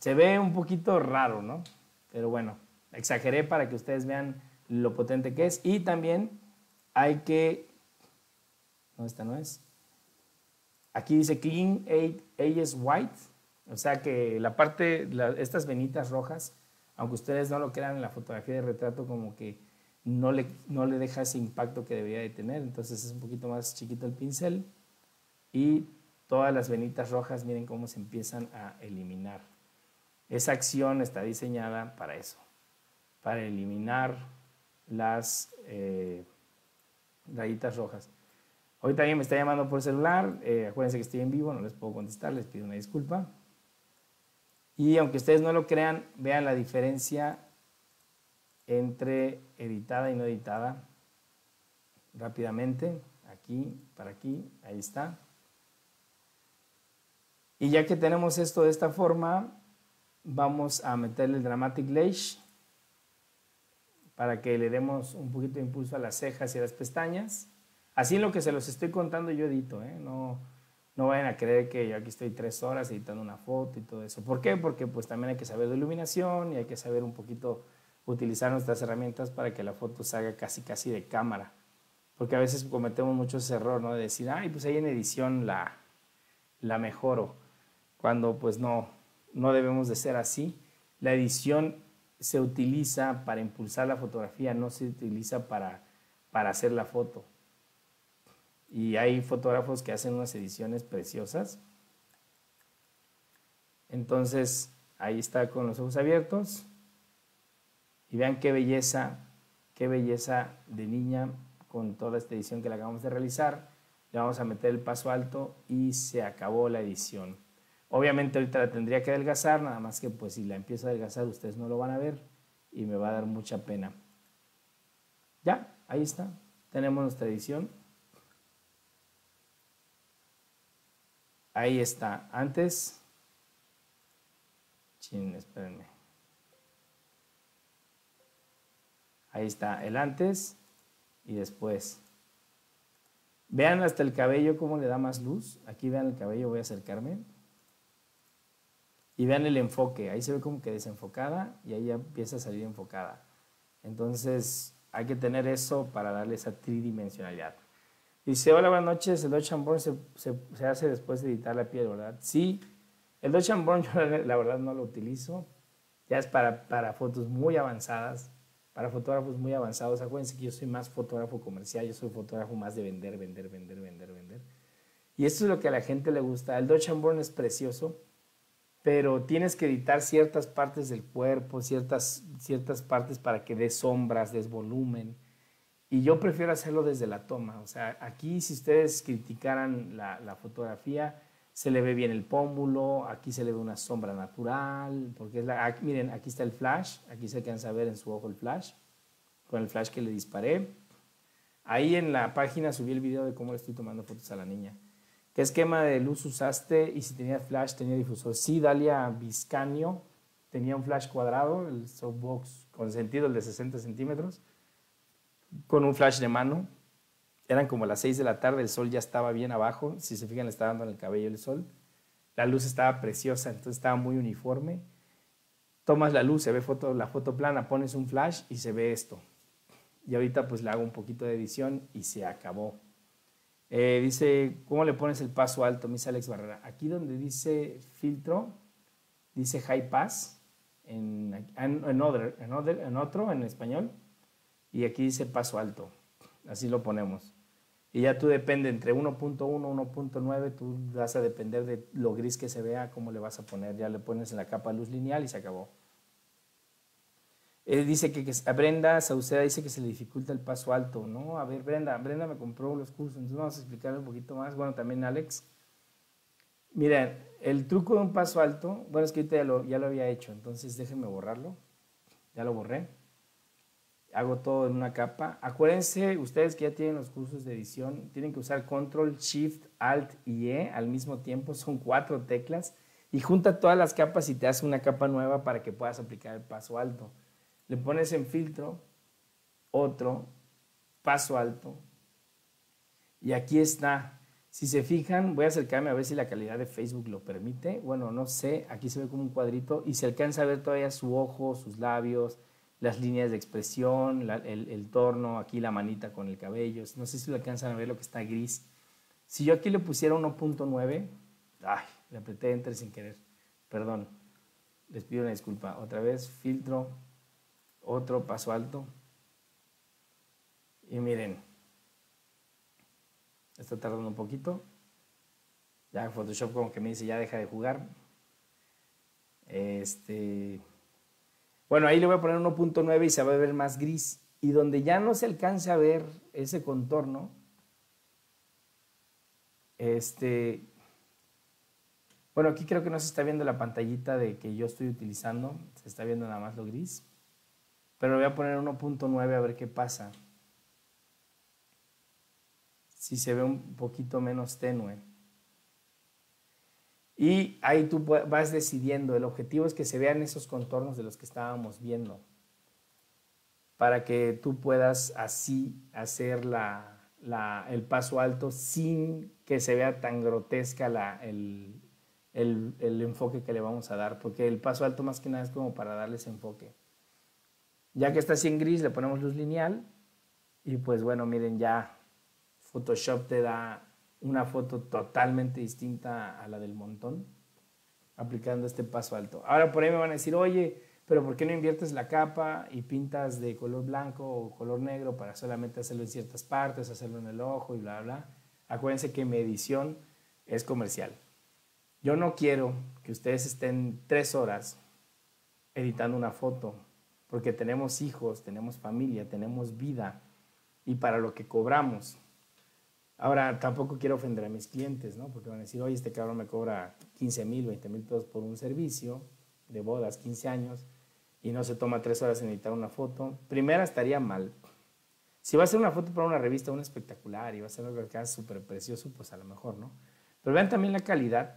Se ve un poquito raro, ¿no? Pero bueno, exageré para que ustedes vean lo potente que es. Y también hay que, no, esta no es. Aquí dice Clean Ages White, o sea que la parte, estas venitas rojas, aunque ustedes no lo crean en la fotografía de retrato, como que no le, no le deja ese impacto que debería de tener. Entonces es un poquito más chiquito el pincel y todas las venitas rojas, miren cómo se empiezan a eliminar. Esa acción está diseñada para eso, para eliminar las eh, rayitas rojas. Hoy también me está llamando por celular, eh, acuérdense que estoy en vivo, no les puedo contestar, les pido una disculpa. Y aunque ustedes no lo crean, vean la diferencia entre editada y no editada rápidamente, aquí, para aquí, ahí está. Y ya que tenemos esto de esta forma, vamos a meterle el Dramatic Lash para que le demos un poquito de impulso a las cejas y a las pestañas. Así en lo que se los estoy contando yo edito, ¿eh? no, no vayan a creer que yo aquí estoy tres horas editando una foto y todo eso. ¿Por qué? Porque pues también hay que saber de iluminación y hay que saber un poquito utilizar nuestras herramientas para que la foto salga casi casi de cámara. Porque a veces cometemos mucho ese error, ¿no? De decir, ay, pues ahí en edición la, la mejoro cuando pues no, no debemos de ser así. La edición se utiliza para impulsar la fotografía, no se utiliza para, para hacer la foto. Y hay fotógrafos que hacen unas ediciones preciosas. Entonces, ahí está con los ojos abiertos. Y vean qué belleza, qué belleza de niña con toda esta edición que le acabamos de realizar. Le vamos a meter el paso alto y se acabó la edición. Obviamente ahorita la tendría que adelgazar, nada más que pues si la empiezo a adelgazar ustedes no lo van a ver y me va a dar mucha pena. Ya, ahí está. Tenemos nuestra edición. Ahí está. Antes. Chin, espérenme. Ahí está el antes y después. Vean hasta el cabello cómo le da más luz. Aquí vean el cabello, voy a acercarme. Y vean el enfoque, ahí se ve como que desenfocada y ahí ya empieza a salir enfocada. Entonces hay que tener eso para darle esa tridimensionalidad. Dice, hola, buenas noches, el Dodge Born se, se, hace después de editar la piel, ¿verdad? Sí, el Dodge Born (laughs) yo la verdad no lo utilizo, ya es para, para fotos muy avanzadas, para fotógrafos muy avanzados. Acuérdense que yo soy más fotógrafo comercial, yo soy fotógrafo más de vender, vender, vender, vender, vender. Y esto es lo que a la gente le gusta. El Dodge Born es precioso, pero tienes que editar ciertas partes del cuerpo, ciertas, ciertas partes para que dé sombras, des volumen. Y yo prefiero hacerlo desde la toma. O sea, aquí si ustedes criticaran la, la fotografía, se le ve bien el pómulo, aquí se le ve una sombra natural, porque es la, miren, aquí está el flash, aquí se alcanza a ver en su ojo el flash, con el flash que le disparé. Ahí en la página subí el video de cómo le estoy tomando fotos a la niña. ¿Qué esquema de luz usaste? Y si tenía flash, tenía difusor. Sí, Dalia Vizcanio tenía un flash cuadrado, el softbox con sentido, el de 60 centímetros, con un flash de mano. Eran como las 6 de la tarde, el sol ya estaba bien abajo. Si se fijan, le estaba dando en el cabello el sol. La luz estaba preciosa, entonces estaba muy uniforme. Tomas la luz, se ve foto, la foto plana, pones un flash y se ve esto. Y ahorita pues le hago un poquito de edición y se acabó. Eh, dice, ¿cómo le pones el paso alto, Miss Alex Barrera? Aquí donde dice filtro, dice high pass, en, otro, en español, y aquí dice paso alto. Así lo ponemos. Y ya tú depende entre 1.1 1.9, tú vas a depender de lo gris que se vea, cómo le vas a poner. Ya le pones en la capa luz lineal y se acabó. Él dice que, a Brenda Sauceda dice que se le dificulta el paso alto, ¿no? A ver, Brenda, Brenda me compró los cursos, entonces vamos a explicarle un poquito más. Bueno, también Alex. Miren, el truco de un paso alto, bueno, es que ahorita ya lo, ya lo había hecho, entonces déjenme borrarlo. Ya lo borré. Hago todo en una capa. Acuérdense, ustedes que ya tienen los cursos de edición, tienen que usar Control, Shift, Alt y E al mismo tiempo. (laughs) Son cuatro teclas. Y junta todas las capas y te hace una capa nueva para que puedas aplicar el paso alto le pones en filtro otro, paso alto, y aquí está. Si se fijan, voy a acercarme a ver si la calidad de Facebook lo permite. Bueno, no sé, aquí se ve como un cuadrito y se alcanza a ver todavía su ojo, sus labios, las líneas de expresión, el, torno, aquí la manita con el cabello. No sé si lo alcanzan a ver lo que está gris. Si yo aquí le pusiera 1.9, ay, le apreté enter sin querer, perdón, les pido una disculpa. Otra vez, filtro, otro paso alto. Y miren, está tardando un poquito. Ya Photoshop como que me dice ya deja de jugar. Este, bueno, ahí le voy a poner 1.9 y se va a ver más gris. Y donde ya no se alcanza a ver ese contorno, este, bueno, aquí creo que no se está viendo la pantallita de que yo estoy utilizando, se está viendo nada más lo gris. Pero le voy a poner 1.9 a ver qué pasa. Si se ve un poquito menos tenue. Y ahí tú vas decidiendo. El objetivo es que se vean esos contornos de los que estábamos viendo. Para que tú puedas así hacer el paso alto sin que se vea tan grotesca el, enfoque que le vamos a dar. Porque el paso alto más que nada es como para darles enfoque. Ya que está así en gris, le ponemos luz lineal. Y pues bueno, miren, ya Photoshop te da una foto totalmente distinta a la del montón, aplicando este paso alto. Ahora por ahí me van a decir, oye, pero ¿por qué no inviertes la capa y pintas de color blanco o color negro para solamente hacerlo en ciertas partes, hacerlo en el ojo y bla, bla? Acuérdense que mi edición es comercial. Yo no quiero que ustedes estén tres horas editando una foto, porque tenemos hijos, tenemos familia, tenemos vida, y para lo que cobramos Ahora, tampoco quiero ofender a mis clientes, ¿no? Porque van a decir, oye, este cabrón me cobra 15 mil, 20 mil pesos por un servicio de bodas, 15 años, y no se toma tres horas en editar una foto. Primera, estaría mal. Si va a ser una foto para una revista, un espectacular, y va a ser algo que queda súper precioso, pues a lo mejor, ¿no? Pero vean también la calidad.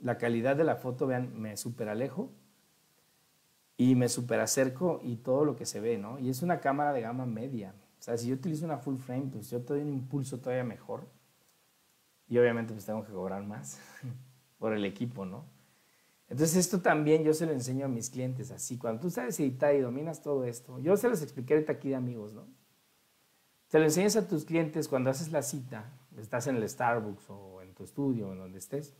La calidad de la foto, vean, me super alejo y me super acerco y todo lo que se ve, ¿no? Y es una cámara de gama media. O sea, si yo utilizo una full frame, pues yo te doy un impulso todavía mejor. Y obviamente pues tengo que cobrar más (laughs) por el equipo, ¿no? Entonces esto también yo se lo enseño a mis clientes así. Cuando tú sabes editar y dominas todo esto, yo se los expliqué ahorita aquí de amigos, ¿no? Se lo enseñas a tus clientes cuando haces la cita, estás en el Starbucks o en tu estudio, en donde estés,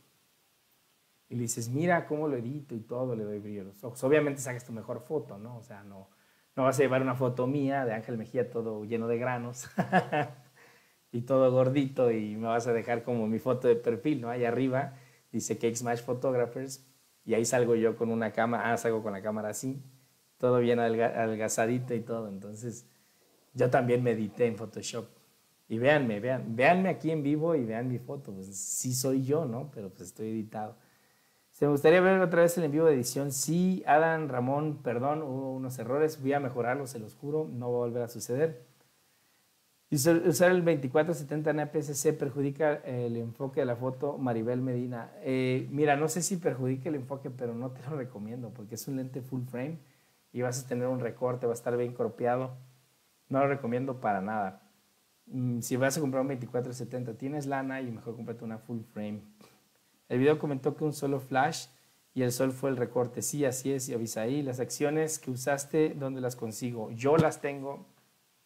y le dices, mira cómo lo edito y todo, le doy brillo a los ojos. Obviamente sacas tu mejor foto, ¿no? O sea, no, no vas a llevar una foto mía de Ángel Mejía todo lleno de granos (laughs) y todo gordito y me vas a dejar como mi foto de perfil, ¿no? Ahí arriba dice Cake Smash Photographers y ahí salgo yo con una cámara, ah, salgo con la cámara así, todo bien algazadito y todo. Entonces, yo también medité en Photoshop. Y véanme, vean, véanme aquí en vivo y vean mi foto. Pues sí soy yo, ¿no? Pero pues estoy editado. ¿Se me gustaría ver otra vez el envío de edición? Sí, Adam, Ramón, perdón, hubo unos errores, voy a mejorarlos, se los juro, no va a volver a suceder. Usar el 2470 en APS-C perjudica el enfoque de la foto Maribel Medina. Eh, mira, no sé si perjudica el enfoque, pero no te lo recomiendo porque es un lente full frame y vas a tener un recorte, va a estar bien cropeado. No lo recomiendo para nada. Mm, si vas a comprar un 2470, tienes lana y mejor cómprate una full frame. El video comentó que un solo flash y el sol fue el recorte. Sí, así es, y Avisaí. Las acciones que usaste, ¿dónde las consigo? Yo las tengo.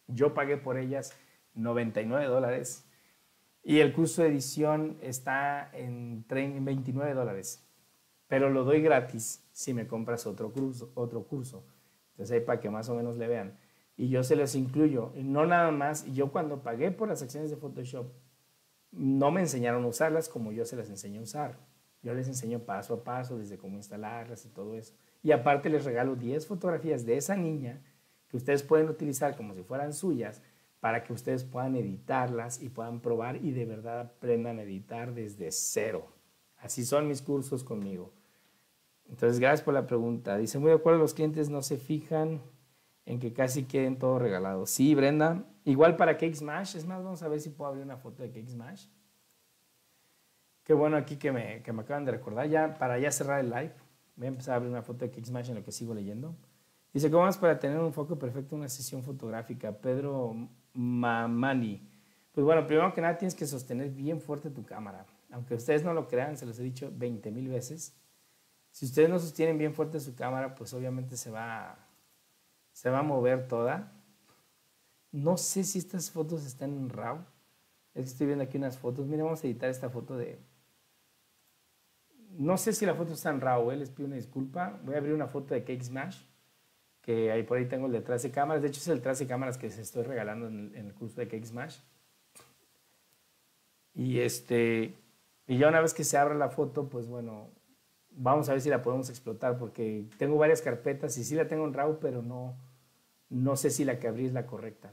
Yo pagué por ellas 99 dólares. Y el curso de edición está en 29 dólares. Pero lo doy gratis si me compras otro curso. Otro curso. Entonces ahí para que más o menos le vean. Y yo se los incluyo. No nada más. Yo cuando pagué por las acciones de Photoshop, no me enseñaron a usarlas como yo se las enseño a usar. Yo les enseño paso a paso, desde cómo instalarlas y todo eso. Y aparte les regalo 10 fotografías de esa niña que ustedes pueden utilizar como si fueran suyas para que ustedes puedan editarlas y puedan probar y de verdad aprendan a editar desde cero. Así son mis cursos conmigo. Entonces, gracias por la pregunta. Dice, muy de acuerdo, los clientes no se fijan en que casi queden todo regalado. Sí, Brenda, Igual para Cake Smash, es más, vamos a ver si puedo abrir una foto de Cake Smash. Qué bueno aquí que me, que me acaban de recordar. Ya, para ya cerrar el live, voy a empezar a abrir una foto de Cake Smash en lo que sigo leyendo. Dice, ¿cómo vas para tener un foco perfecto en una sesión fotográfica? Pedro Mamani. Pues bueno, primero que nada tienes que sostener bien fuerte tu cámara. Aunque ustedes no lo crean, se los he dicho 20 mil veces. Si ustedes no sostienen bien fuerte su cámara, pues obviamente se va Se va a mover toda. No sé si estas fotos están en RAW. Es que estoy viendo aquí unas fotos. Miren, vamos a editar esta foto de... No sé si la foto está en RAW, ¿eh? les pido una disculpa. Voy a abrir una foto de Cake Smash, que ahí por ahí tengo el detrás de cámaras. De hecho, es el detrás de cámaras que se estoy regalando en el, curso de Cake Smash. Y este... Y ya una vez que se abra la foto, pues bueno, vamos a ver si la podemos explotar, porque tengo varias carpetas y sí la tengo en RAW, pero no, no sé si la que abrí es la correcta.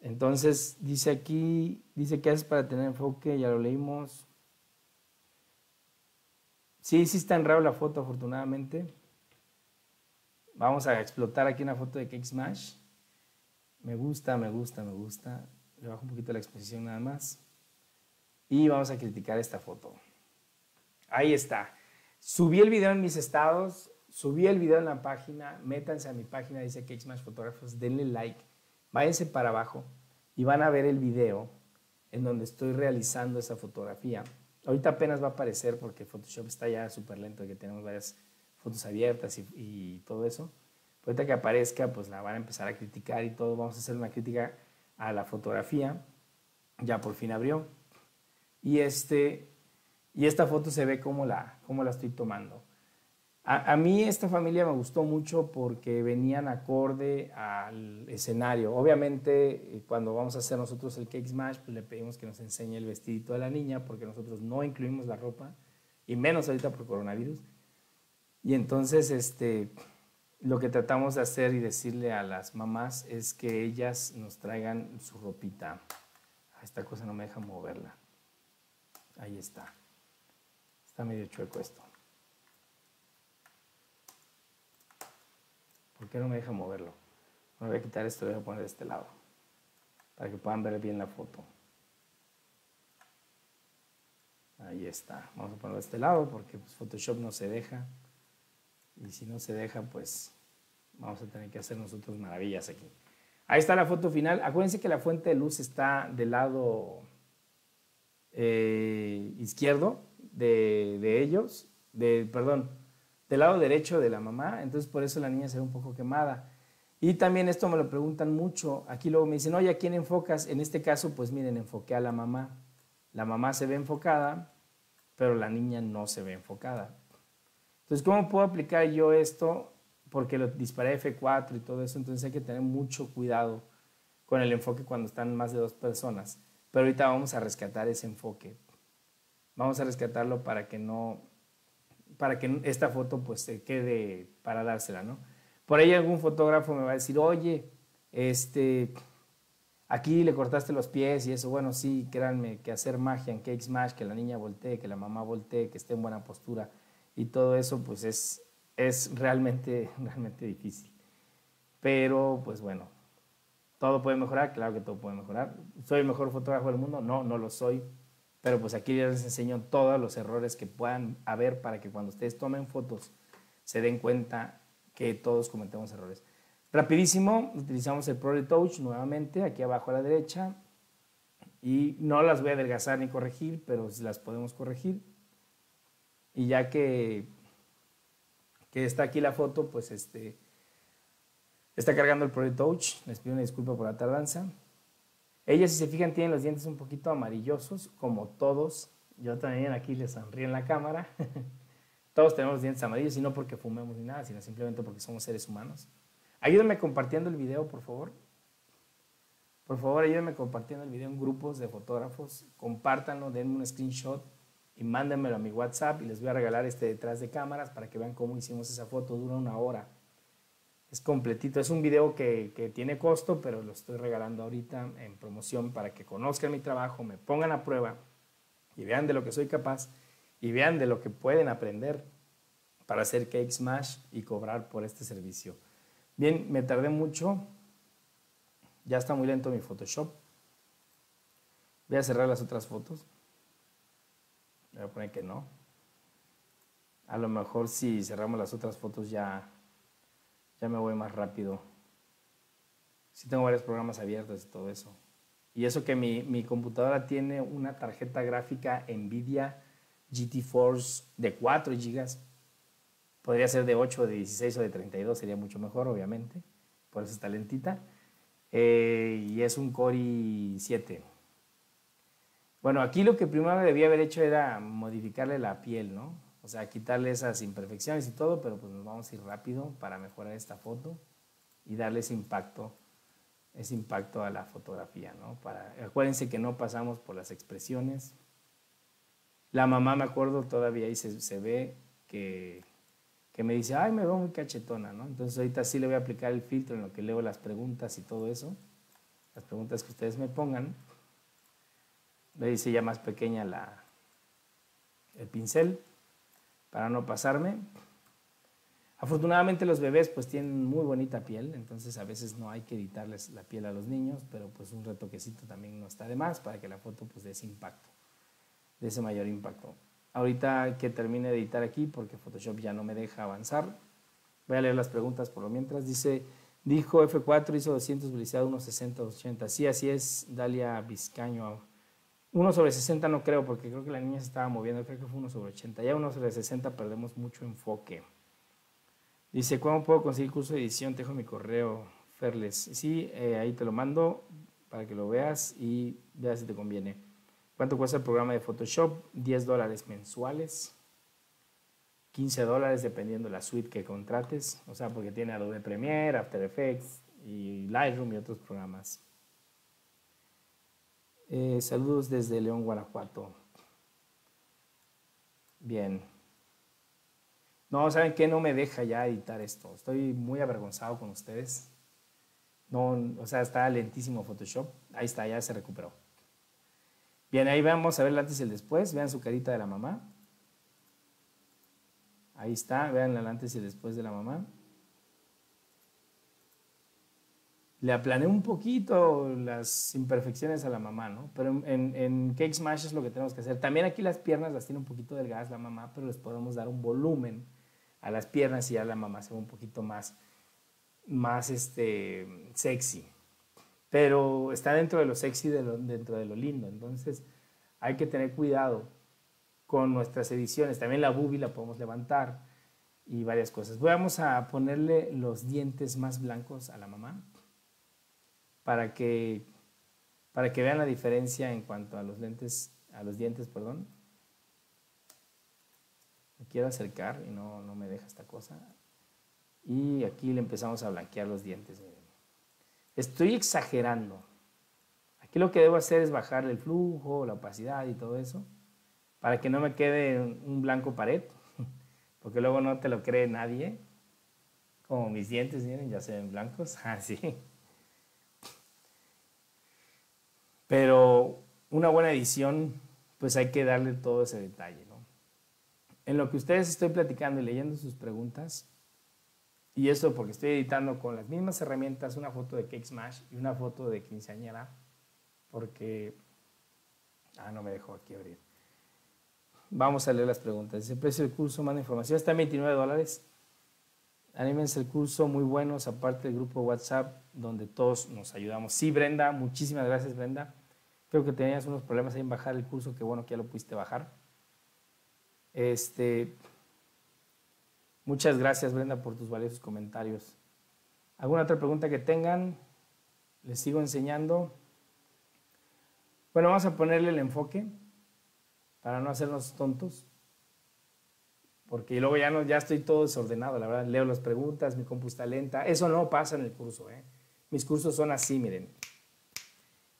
Entonces, dice aquí, dice que haces para tener enfoque, ya lo leímos. Sí, sí está en RAW la foto, afortunadamente. Vamos a explotar aquí una foto de Cake Smash. Me gusta, me gusta, me gusta. Le bajo un poquito la exposición nada más. Y vamos a criticar esta foto. Ahí está. Subí el video en mis estados, subí el video en la página, métanse a mi página, dice Cake Smash Fotógrafos, denle like, váyanse para abajo y van a ver el video en donde estoy realizando esa fotografía. Ahorita apenas va a aparecer porque Photoshop está ya súper lento, que tenemos varias fotos abiertas y, todo eso. ahorita que aparezca, pues la van a empezar a criticar y todo. Vamos a hacer una crítica a la fotografía. Ya por fin abrió. Y este, y esta foto se ve como la, cómo la estoy tomando. A, mí esta familia me gustó mucho porque venían acorde al escenario. Obviamente, eh, cuando vamos a hacer nosotros el Cake Smash, pues le pedimos que nos enseñe el vestidito de la niña porque nosotros no incluimos la ropa, y menos ahorita por coronavirus. Y entonces, este, lo que tratamos de hacer y decirle a las mamás es que ellas nos traigan su ropita. Esta cosa no me deja moverla. Ahí está. Está medio chueco esto. ¿Por qué no me deja moverlo? Me voy a quitar esto y voy a poner de este lado. Para que puedan ver bien la foto. Ahí está. Vamos a ponerlo de este lado porque pues, Photoshop no se deja. Y si no se deja, pues vamos a tener que hacer nosotros maravillas aquí. Ahí está la foto final. Acuérdense que la fuente de luz está del lado eh, izquierdo de, ellos, de, perdón, del lado derecho de la mamá, entonces por eso la niña se ve un poco quemada. Y también esto me lo preguntan mucho, aquí luego me dicen, oye, ¿a quién enfocas? En este caso, pues miren, enfoqué a la mamá. La mamá se ve enfocada, pero la niña no se ve enfocada. Entonces, ¿cómo puedo aplicar yo esto? Porque lo disparé F4 y todo eso, entonces hay que tener mucho cuidado con el enfoque cuando están más de dos personas. Pero ahorita vamos a rescatar ese enfoque vamos a rescatarlo para que no, para que esta foto pues se quede para dársela, ¿no? Por ahí algún fotógrafo me va a decir, oye, este, aquí le cortaste los pies y eso, bueno, sí, créanme que hacer magia en Cake Smash, que la niña voltee, que la mamá voltee, que esté en buena postura y todo eso, pues es, es realmente, (laughs) realmente difícil. Pero, pues bueno, todo puede mejorar, claro que todo puede mejorar. ¿Soy el mejor fotógrafo del mundo? No, no lo soy pero pues aquí les enseño todos los errores que puedan haber para que cuando ustedes tomen fotos se den cuenta que todos cometemos errores. Rapidísimo, utilizamos el Pro Touch nuevamente aquí abajo a la derecha y no las voy a adelgazar ni corregir, pero las podemos corregir. Y ya que, que está aquí la foto, pues este, está cargando el Pro Touch. Les pido una disculpa por la tardanza. Ellas, si se fijan, tienen los dientes un poquito amarillosos, como todos. Yo también aquí les sonrío en la cámara. (laughs) todos tenemos los dientes amarillos, y no porque fumemos ni nada, sino simplemente porque somos seres humanos. Ayúdenme compartiendo el video, por favor. Por favor, ayúdenme compartiendo el video en grupos de fotógrafos. Compártanlo, denme un screenshot y mándenmelo a mi WhatsApp y les voy a regalar este detrás de cámaras para que vean cómo hicimos esa foto. Dura una hora es completito. Es un video que, tiene costo, pero lo estoy regalando ahorita en promoción para que conozcan mi trabajo, me pongan a prueba y vean de lo que soy capaz y vean de lo que pueden aprender para hacer Cake Smash y cobrar por este servicio. Bien, me tardé mucho. Ya está muy lento mi Photoshop. Voy a cerrar las otras fotos. Voy a poner que no. A lo mejor si cerramos las otras fotos ya ya me voy más rápido. Sí tengo varios programas abiertos y todo eso. Y eso que mi, mi computadora tiene una tarjeta gráfica NVIDIA GT Force de 4 GB. Podría ser de 8, de 16 o de 32, sería mucho mejor, obviamente. Por eso está lentita. Eh, y es un Core i7. Bueno, aquí lo que primero debía haber hecho era modificarle la piel, ¿no? O sea, quitarle esas imperfecciones y todo, pero pues nos vamos a ir rápido para mejorar esta foto y darle ese impacto, ese impacto a la fotografía, ¿no? Acuérdense que no pasamos por las expresiones. La mamá, me acuerdo, todavía ahí se, se ve que, que, me dice, ay, me veo muy cachetona, ¿no? Entonces ahorita sí le voy a aplicar el filtro en lo que leo las preguntas y todo eso, las preguntas que ustedes me pongan. Le dice ya más pequeña la, el pincel para no pasarme. Afortunadamente los bebés pues tienen muy bonita piel, entonces a veces no hay que editarles la piel a los niños, pero pues un retoquecito también no está de más para que la foto pues dé ese impacto, de ese mayor impacto. Ahorita que termine de editar aquí porque Photoshop ya no me deja avanzar, voy a leer las preguntas por lo mientras. Dice, dijo F4 hizo 200 velocidad 1.60, 280. Sí, así es, Dalia Vizcaño 1 sobre 60 no creo, porque creo que la niña se estaba moviendo, creo que fue 1 sobre 80. Ya 1 sobre 60 perdemos mucho enfoque. Dice, ¿cómo puedo conseguir curso de edición? Te dejo mi correo, Ferles. Sí, eh, ahí te lo mando para que lo veas y veas si te conviene. ¿Cuánto cuesta el programa de Photoshop? 10 dólares mensuales. 15 dólares dependiendo de la suite que contrates. O sea, porque tiene Adobe Premiere, After Effects y Lightroom y otros programas. Eh, saludos desde León, Guanajuato. Bien. No, ¿saben qué? No me deja ya editar esto. Estoy muy avergonzado con ustedes. No, o sea, está lentísimo Photoshop. Ahí está, ya se recuperó. Bien, ahí vamos a ver el antes y el después. Vean su carita de la mamá. Ahí está, vean el antes y el después de la mamá. Le aplané un poquito las imperfecciones a la mamá, ¿no? Pero en, en, Cake Smash es lo que tenemos que hacer. También aquí las piernas las tiene un poquito delgadas la mamá, pero les podemos dar un volumen a las piernas y ya la mamá se ve un poquito más, más este, sexy. Pero está dentro de lo sexy, dentro de lo lindo. Entonces hay que tener cuidado con nuestras ediciones. También la boobie la podemos levantar y varias cosas. Vamos a ponerle los dientes más blancos a la mamá para que, para que vean la diferencia en cuanto a los lentes, a los dientes, perdón. Me quiero acercar y no, no me deja esta cosa. Y aquí le empezamos a blanquear los dientes. Estoy exagerando. Aquí lo que debo hacer es bajar el flujo, la opacidad y todo eso, para que no me quede un blanco pared, (laughs) porque luego no te lo cree nadie. Como mis dientes, miren, ya se ven blancos. Así. (laughs) Ah, Pero una buena edición, pues hay que darle todo ese detalle. ¿no? En lo que ustedes estoy platicando y leyendo sus preguntas, y esto porque estoy editando con las mismas herramientas una foto de Cake Smash y una foto de quinceañera, porque... Ah, no me dejó aquí abrir. Vamos a leer las preguntas. El precio del curso, más información, está en 29 dólares. Anímense el curso, muy buenos, aparte del grupo WhatsApp, donde todos nos ayudamos. Sí, Brenda, muchísimas gracias, Brenda. Creo que tenías unos problemas ahí en bajar el curso, qué bueno que ya lo pudiste bajar. Este, muchas gracias, Brenda, por tus valiosos comentarios. ¿Alguna otra pregunta que tengan? Les sigo enseñando. Bueno, vamos a ponerle el enfoque para no hacernos tontos porque luego ya, no, ya estoy todo desordenado, la verdad, leo las preguntas, mi compu está lenta, eso no pasa en el curso, ¿eh? mis cursos son así, miren.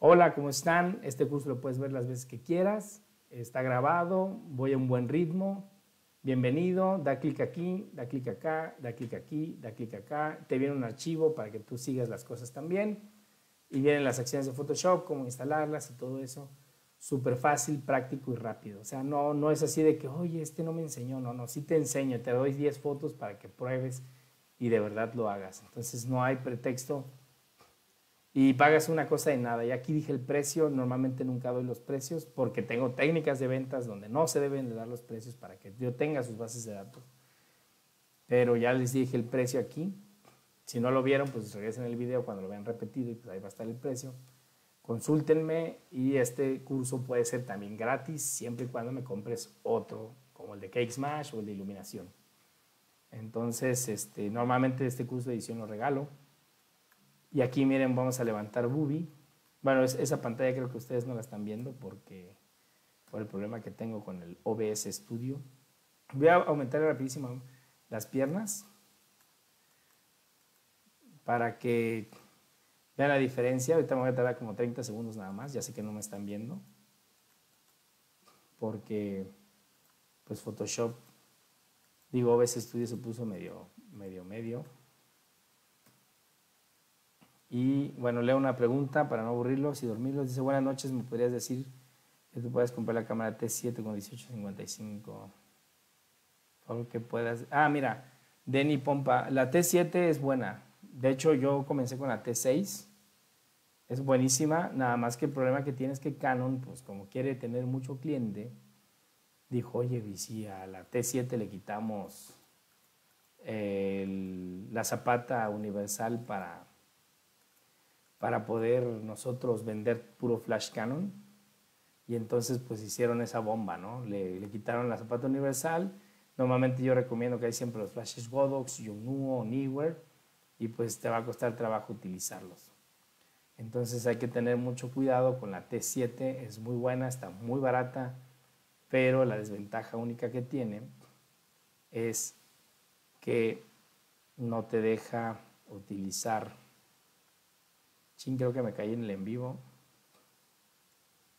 Hola, ¿cómo están? Este curso lo puedes ver las veces que quieras, está grabado, voy a un buen ritmo, bienvenido, da clic aquí, da clic acá, da clic aquí, da clic acá, te viene un archivo para que tú sigas las cosas también, y vienen las acciones de Photoshop, cómo instalarlas y todo eso súper fácil, práctico y rápido. O sea, no, no es así de que, oye, este no me enseñó, no, no, sí te enseño, te doy 10 fotos para que pruebes y de verdad lo hagas. Entonces no hay pretexto y pagas una cosa de nada. Y aquí dije el precio, normalmente nunca doy los precios porque tengo técnicas de ventas donde no se deben de dar los precios para que yo tenga sus bases de datos. Pero ya les dije el precio aquí. Si no lo vieron, pues regresen el video cuando lo vean repetido y pues ahí va a estar el precio consúltenme y este curso puede ser también gratis siempre y cuando me compres otro, como el de Cake Smash o el de iluminación. Entonces, este, normalmente este curso de edición lo regalo. Y aquí miren, vamos a levantar Bubi. Bueno, esa pantalla creo que ustedes no la están viendo porque por el problema que tengo con el OBS Studio. Voy a aumentar rapidísimo las piernas para que vean la diferencia. Ahorita me voy a tardar como 30 segundos nada más. Ya sé que no me están viendo porque pues Photoshop Digo, OBS Studio se puso medio, medio, medio. Y bueno, leo una pregunta para no aburrirlos y dormirlos. Dice, buenas noches, ¿me podrías decir que tú puedes comprar la cámara T7 con 1855? Por que puedas... Ah, mira, Denny Pompa, la T7 es buena. De hecho, yo comencé con la T6. Es buenísima, nada más que el problema que tiene es que Canon, pues como quiere tener mucho cliente, dijo, oye, si a la T7 le quitamos la zapata universal para, para poder nosotros vender puro flash Canon. Y entonces pues hicieron esa bomba, ¿no? Le, quitaron la zapata universal. Normalmente yo recomiendo que hay siempre los flashes Godox, Yongnuo, Neewer y pues te va a costar trabajo utilizarlos. Entonces hay que tener mucho cuidado con la T7, es muy buena, está muy barata, pero la desventaja única que tiene es que no te deja utilizar. Chin, creo que me caí en el en vivo.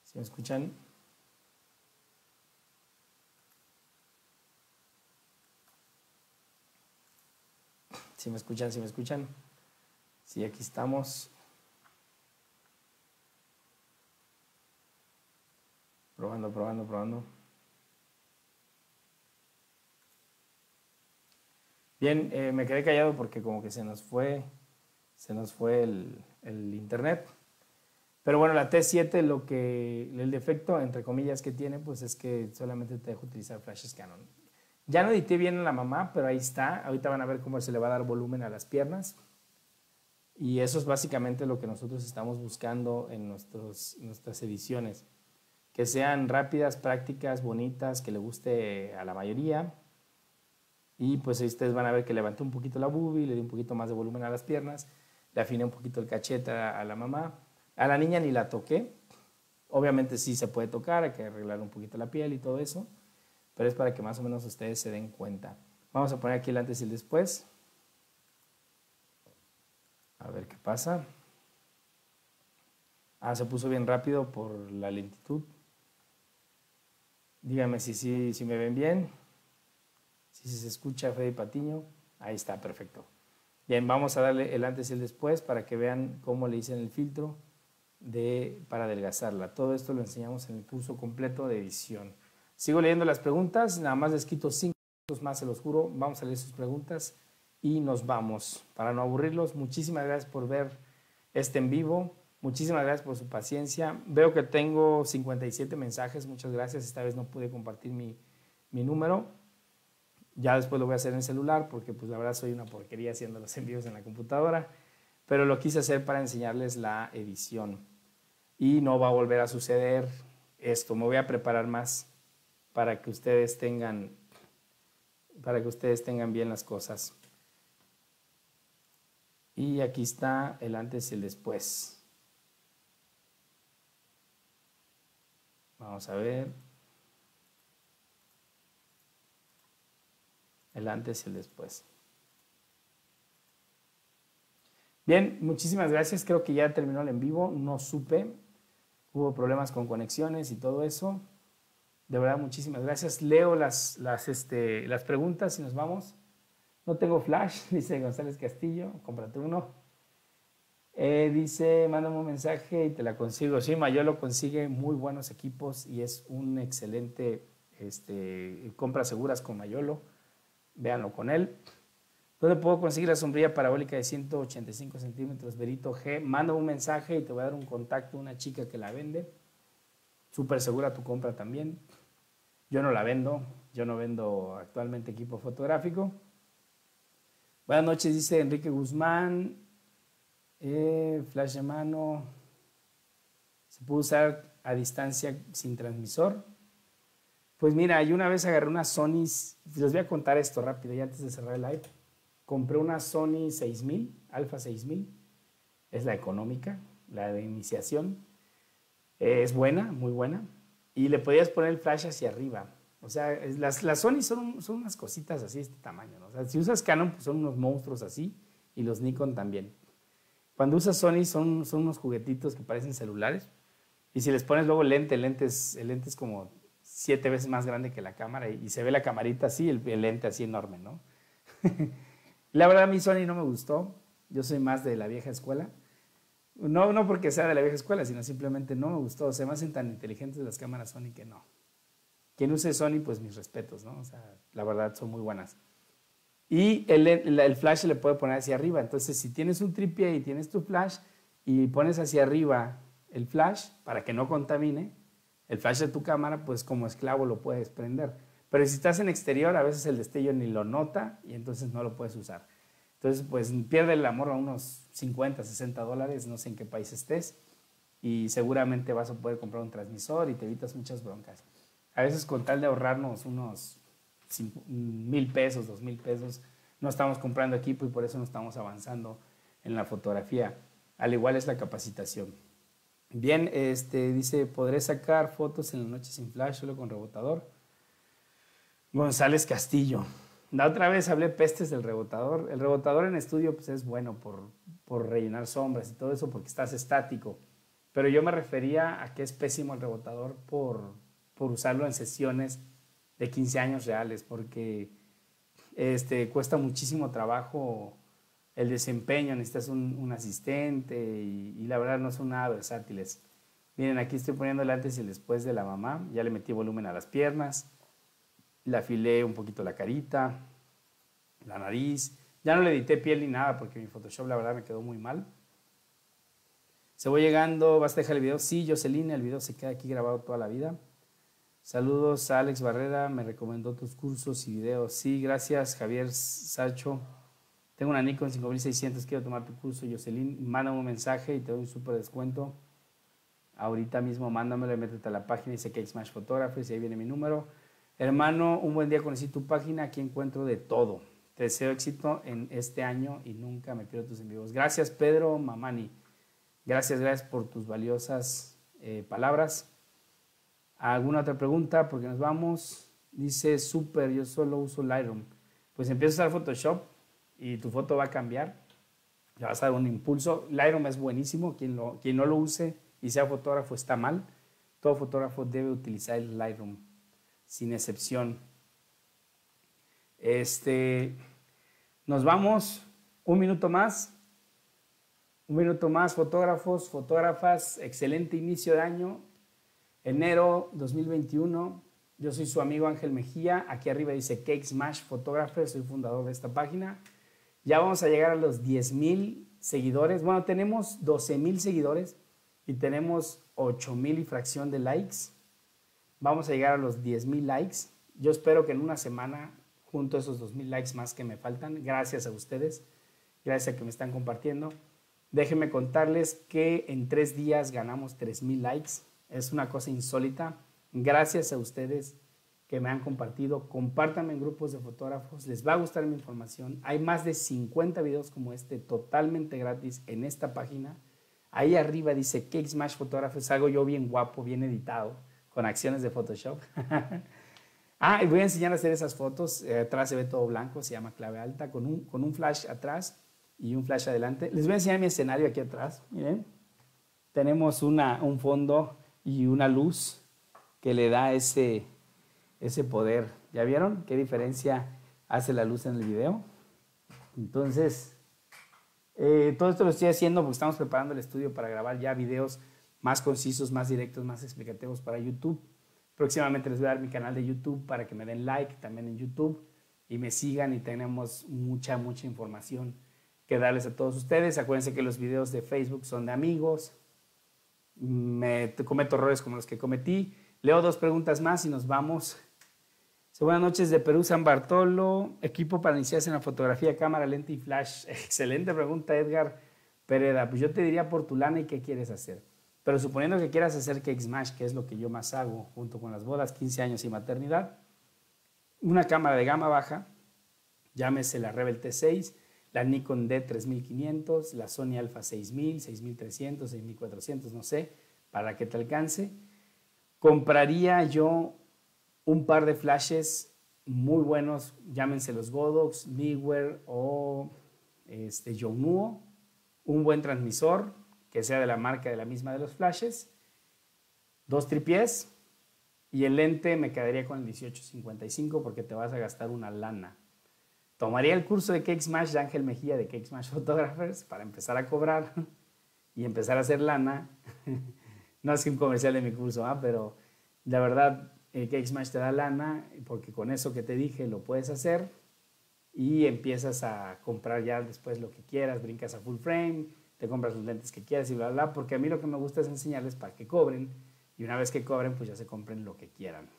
¿Sí me escuchan? Si me escuchan, si me escuchan. Sí, aquí estamos. Probando, probando, probando. Bien, eh, me quedé callado porque como que se nos fue, se nos fue el, internet. Pero bueno, la T7 lo que el defecto entre comillas que tiene pues es que solamente te deja utilizar flashes Canon. Ya no edité bien en la mamá, pero ahí está. Ahorita van a ver cómo se le va a dar volumen a las piernas. Y eso es básicamente lo que nosotros estamos buscando en nuestros, nuestras ediciones. Que sean rápidas, prácticas, bonitas, que le guste a la mayoría y pues ahí ustedes van a ver que levanté un poquito la boobie, le di un poquito más de volumen a las piernas, le afiné un poquito el cachete a la mamá. A la niña ni la toqué. Obviamente sí se puede tocar, hay que arreglar un poquito la piel y todo eso, pero es para que más o menos ustedes se den cuenta. Vamos a poner aquí el antes y el después. A ver qué pasa. Ah, se puso bien rápido por la lentitud. Díganme si, si, si me ven bien. Si se escucha Freddy Patiño, ahí está, perfecto. Bien, vamos a darle el antes y el después para que vean cómo le hice el filtro de, para adelgazarla. Todo esto lo enseñamos en el curso completo de edición. Sigo leyendo las preguntas, nada más les quito cinco más, se los juro. Vamos a leer sus preguntas y nos vamos. Para no aburrirlos, muchísimas gracias por ver este en vivo. Muchísimas gracias por su paciencia. Veo que tengo 57 mensajes, muchas gracias. Esta vez no pude compartir mi, mi número. Ya después lo voy a hacer en el celular porque pues la verdad soy una porquería haciendo los envíos en la computadora, pero lo quise hacer para enseñarles la edición. Y no va a volver a suceder esto, me voy a preparar más para que ustedes tengan para que ustedes tengan bien las cosas. Y aquí está el antes y el después. Vamos a ver. El antes y el después. Bien, muchísimas gracias. Creo que ya terminó el en vivo. No supe. Hubo problemas con conexiones y todo eso. De verdad, muchísimas gracias. Leo las, las, este, las preguntas y nos vamos. No tengo flash, (laughs) dice González Castillo. Cómprate uno. Eh, dice, mándame un mensaje y te la consigo. Sí, Mayolo consigue muy buenos equipos y es un excelente este, compra seguras con Mayolo véanlo con él. ¿Dónde puedo conseguir la sombrilla parabólica de 185 centímetros Verito G? Manda un mensaje y te voy a dar un contacto una chica que la vende. Súper segura tu compra también. Yo no la vendo, yo no vendo actualmente equipo fotográfico. Buenas noches, dice Enrique Guzmán. Eh, flash de mano. ¿Se puede usar a distancia sin transmisor? Pues mira, yo una vez agarré una Sony, les voy a contar esto rápido, ya antes de cerrar el live. Compré una Sony 6000, Alpha 6000, es la económica, la de iniciación. es buena, muy buena. Y le podías poner el flash hacia arriba. O sea, las, las Sony son, son unas cositas así de este tamaño. ¿no? O sea, si usas Canon, pues son unos monstruos así. Y los Nikon también. Cuando usas Sony son, son unos juguetitos que parecen celulares. Y si les pones luego lente, el lente lente es como siete veces más grande que la cámara. Y, se ve la camarita así, el, el lente así enorme, ¿no? (laughs) la verdad, a mí Sony no me gustó. Yo soy más de la vieja escuela. No, no porque sea de la vieja escuela, sino simplemente no me gustó. Se me hacen tan inteligentes las cámaras Sony que no. Quien use Sony, pues mis respetos, ¿no? O sea, la verdad son muy buenas. Y el, el, flash se le puede poner hacia arriba. Entonces, si tienes un tripié y tienes tu flash y pones hacia arriba el flash para que no contamine, el flash de tu cámara, pues como esclavo lo puedes prender. Pero si estás en exterior, a veces el destello ni lo nota y entonces no lo puedes usar. Entonces, pues pierde el amor a unos 50, 60 dólares, no sé en qué país estés, y seguramente vas a poder comprar un transmisor y te evitas muchas broncas. A veces con tal de ahorrarnos unos mil pesos, dos mil pesos, no estamos comprando equipo y por eso no estamos avanzando en la fotografía. Al igual es la capacitación. Bien, este, dice, ¿podré sacar fotos en la noche sin flash, solo con rebotador? González Castillo. La otra vez hablé pestes del rebotador. El rebotador en estudio pues, es bueno por, por rellenar sombras y todo eso porque estás estático. Pero yo me refería a que es pésimo el rebotador por, por usarlo en sesiones de 15 años reales, porque este, cuesta muchísimo trabajo el desempeño, necesitas un, un asistente y, y, la verdad no son nada versátiles. Miren, aquí estoy poniendo el antes y el después de la mamá, ya le metí volumen a las piernas, le afilé un poquito la carita, la nariz. Ya no le edité piel ni nada porque mi Photoshop la verdad me quedó muy mal. Se voy llegando, ¿vas a dejar el video? Sí, Jocelyn, el video se queda aquí grabado toda la vida. Saludos a Alex Barrera, me recomendó tus cursos y videos. Sí, gracias Javier Sacho. Tengo una Nikon 5600, quiero tomar tu curso, Jocelyn. Mándame un mensaje y te doy un súper descuento. Ahorita mismo mándamelo, métete a la página, dice Cake Smash Photography, y ahí viene mi número. Hermano, un buen día conocí tu página, aquí encuentro de todo. Te deseo éxito en este año y nunca me pierdo tus envíos. Gracias, Pedro Mamani. Gracias, gracias por tus valiosas eh, palabras. ¿Alguna otra pregunta? Porque nos vamos. Dice, súper, yo solo uso Lightroom. Pues empieza a usar Photoshop y tu foto va a cambiar. Le vas a dar un impulso. Lightroom es buenísimo. Quien, no lo use y sea fotógrafo está mal. Todo fotógrafo debe utilizar el Lightroom sin excepción. Este, nos vamos un minuto más. Un minuto más, fotógrafos, fotógrafas, excelente inicio de año. Enero 2021. Yo soy su amigo Ángel Mejía. Aquí arriba dice Cake Smash Photographer. Soy fundador de esta página. Ya vamos a llegar a los 10 mil seguidores. Bueno, tenemos 12 mil seguidores y tenemos 8 mil y fracción de likes. Vamos a llegar a los 10.000 likes. Yo espero que en una semana, junto a esos 2.000 likes más que me faltan, gracias a ustedes, gracias a que me están compartiendo. Déjenme contarles que en tres días ganamos 3.000 likes. Es una cosa insólita. Gracias a ustedes que me han compartido. Compártanme en grupos de fotógrafos. Les va a gustar mi información. Hay más de 50 videos como este totalmente gratis en esta página. Ahí arriba dice Cake Smash Photography. Hago yo bien guapo, bien editado con acciones de Photoshop. (laughs) ah, y voy a enseñar a hacer esas fotos. Eh, atrás se ve todo blanco, se llama clave alta, con un, con un flash atrás y un flash adelante. Les voy a enseñar mi escenario aquí atrás. Miren, tenemos una, un fondo y una luz que le da ese, ese poder. ¿Ya vieron qué diferencia hace la luz en el video? Entonces, eh, todo esto lo estoy haciendo porque estamos preparando el estudio para grabar ya videos más concisos, más directos, más explicativos para YouTube. Próximamente les voy a dar mi canal de YouTube para que me den like también en YouTube y me sigan y tenemos mucha, mucha información que darles a todos ustedes. Acuérdense que los videos de Facebook son de amigos. Me cometo errores como los que cometí. Leo dos preguntas más y nos vamos. Buenas noches de Perú, San Bartolo. Equipo para iniciarse en la fotografía, cámara, lente y flash. (laughs) Excelente pregunta, Edgar Pereda. Pues yo te diría por tu lana y qué quieres hacer. Pero suponiendo que quieras hacer Cake Smash, que es lo que yo más hago junto con las bodas, 15 años y maternidad, una cámara de gama baja, llámese la Rebel T6, la Nikon D3500, la Sony Alpha 6000, 6300, 6400, no sé, para que te alcance. Compraría yo un par de flashes muy buenos, llámense los Godox, Neewer o este, un buen transmisor que sea de la marca de la misma de los flashes, dos tripiés y el lente me quedaría con el 1855 porque te vas a gastar una lana. Tomaría el curso de Cake Smash de Ángel Mejía de Cake Smash Photographers para empezar a cobrar (laughs) y empezar a hacer lana. (laughs) no es que un comercial de mi curso, ¿ah? pero la verdad el Cake Smash te da lana porque con eso que te dije lo puedes hacer y empiezas a comprar ya después lo que quieras, brincas a full frame, te compras los lentes que quieras y bla, bla, porque a mí lo que me gusta es enseñarles para que cobren y una vez que cobren pues ya se compren lo que quieran.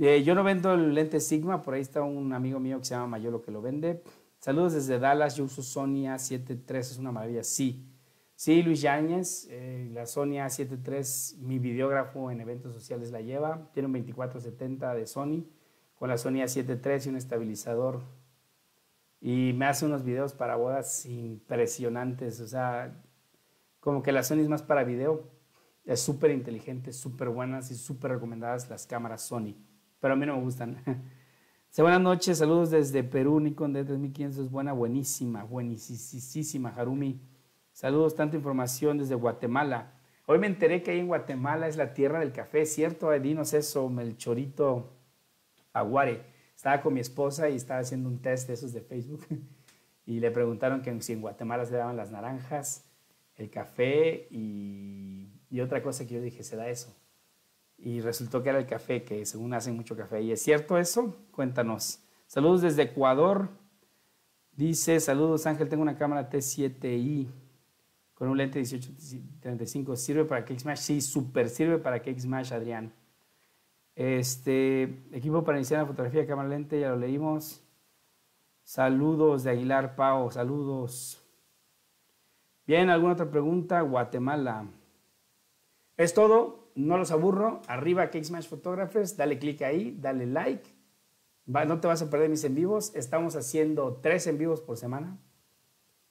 Eh, yo no vendo el lente Sigma, por ahí está un amigo mío que se llama Mayolo que lo vende. Saludos desde Dallas, yo uso Sony A73, es una maravilla. Sí, sí, Luis Yáñez, eh, la Sony A73, mi videógrafo en eventos sociales la lleva. Tiene un 2470 de Sony con la Sony A73 y un estabilizador. Y me hace unos videos para bodas impresionantes, o sea, como que la Sony es más para video. Es súper inteligente, súper buenas y súper recomendadas las cámaras Sony pero a mí no me gustan. (laughs) buenas noches, saludos desde Perú, Nikon D3500 es buena, buenísima, buenísima, Harumi. Saludos, tanta información desde Guatemala. Hoy me enteré que ahí en Guatemala es la tierra del café, ¿cierto? Dinos eso, Melchorito Aguare. Estaba con mi esposa y estaba haciendo un test de esos de Facebook (laughs) y le preguntaron que si en Guatemala se daban las naranjas, el café y, otra cosa que yo dije, ¿se da eso? y resultó que era el café, que según hacen mucho café. ¿Y es cierto eso? Cuéntanos. Saludos desde Ecuador. Dice, saludos Ángel, tengo una cámara T7i con un lente 1835. ¿Sirve para Cake Smash? Sí, súper sirve para Cake Smash, Adrián. Este, equipo para iniciar la fotografía cámara lente, ya lo leímos. Saludos de Aguilar Pau, saludos. Bien, ¿alguna otra pregunta? Guatemala. Es todo no los aburro, arriba Cake Smash Photographers, dale click ahí, dale like, no te vas a perder mis en vivos, estamos haciendo tres en vivos por semana,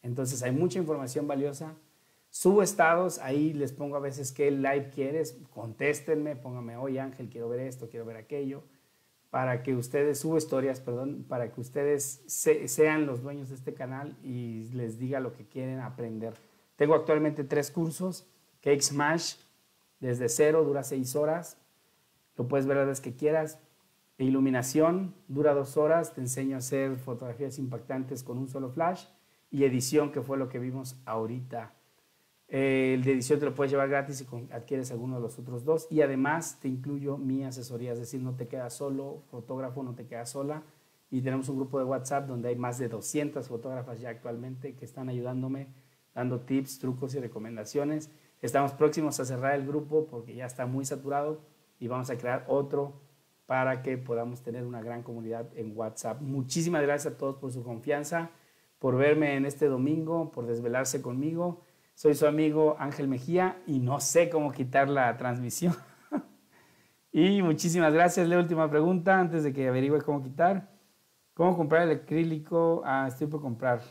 entonces hay mucha información valiosa, subo estados, ahí les pongo a veces qué live quieres, contéstenme, póngame, oye Ángel, quiero ver esto, quiero ver aquello, para que ustedes, subo historias, perdón, para que ustedes sean los dueños de este canal y les diga lo que quieren aprender. Tengo actualmente tres cursos, Cake Smash, desde cero, dura seis horas. Lo puedes ver las veces que quieras. E iluminación dura dos horas. Te enseño a hacer fotografías impactantes con un solo flash. Y edición, que fue lo que vimos ahorita. El de edición te lo puedes llevar gratis si adquieres alguno de los otros dos. Y además te incluyo mi asesoría, es decir, no te quedas solo, fotógrafo, no te quedas sola. Y tenemos un grupo de WhatsApp donde hay más de 200 fotógrafas ya actualmente que están ayudándome, dando tips, trucos y recomendaciones. Estamos próximos a cerrar el grupo porque ya está muy saturado y vamos a crear otro para que podamos tener una gran comunidad en WhatsApp. Muchísimas gracias a todos por su confianza, por verme en este domingo, por desvelarse conmigo. Soy su amigo Ángel Mejía y no sé cómo quitar la transmisión. (laughs) y muchísimas gracias. La última pregunta antes de que averigüe cómo quitar. ¿Cómo comprar el acrílico? Ah, estoy por comprar.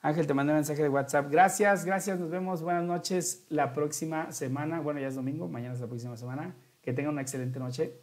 Ángel, te mando un mensaje de WhatsApp. Gracias, gracias. Nos vemos. Buenas noches la próxima semana. Bueno, ya es domingo, mañana es la próxima semana. Que tengan una excelente noche.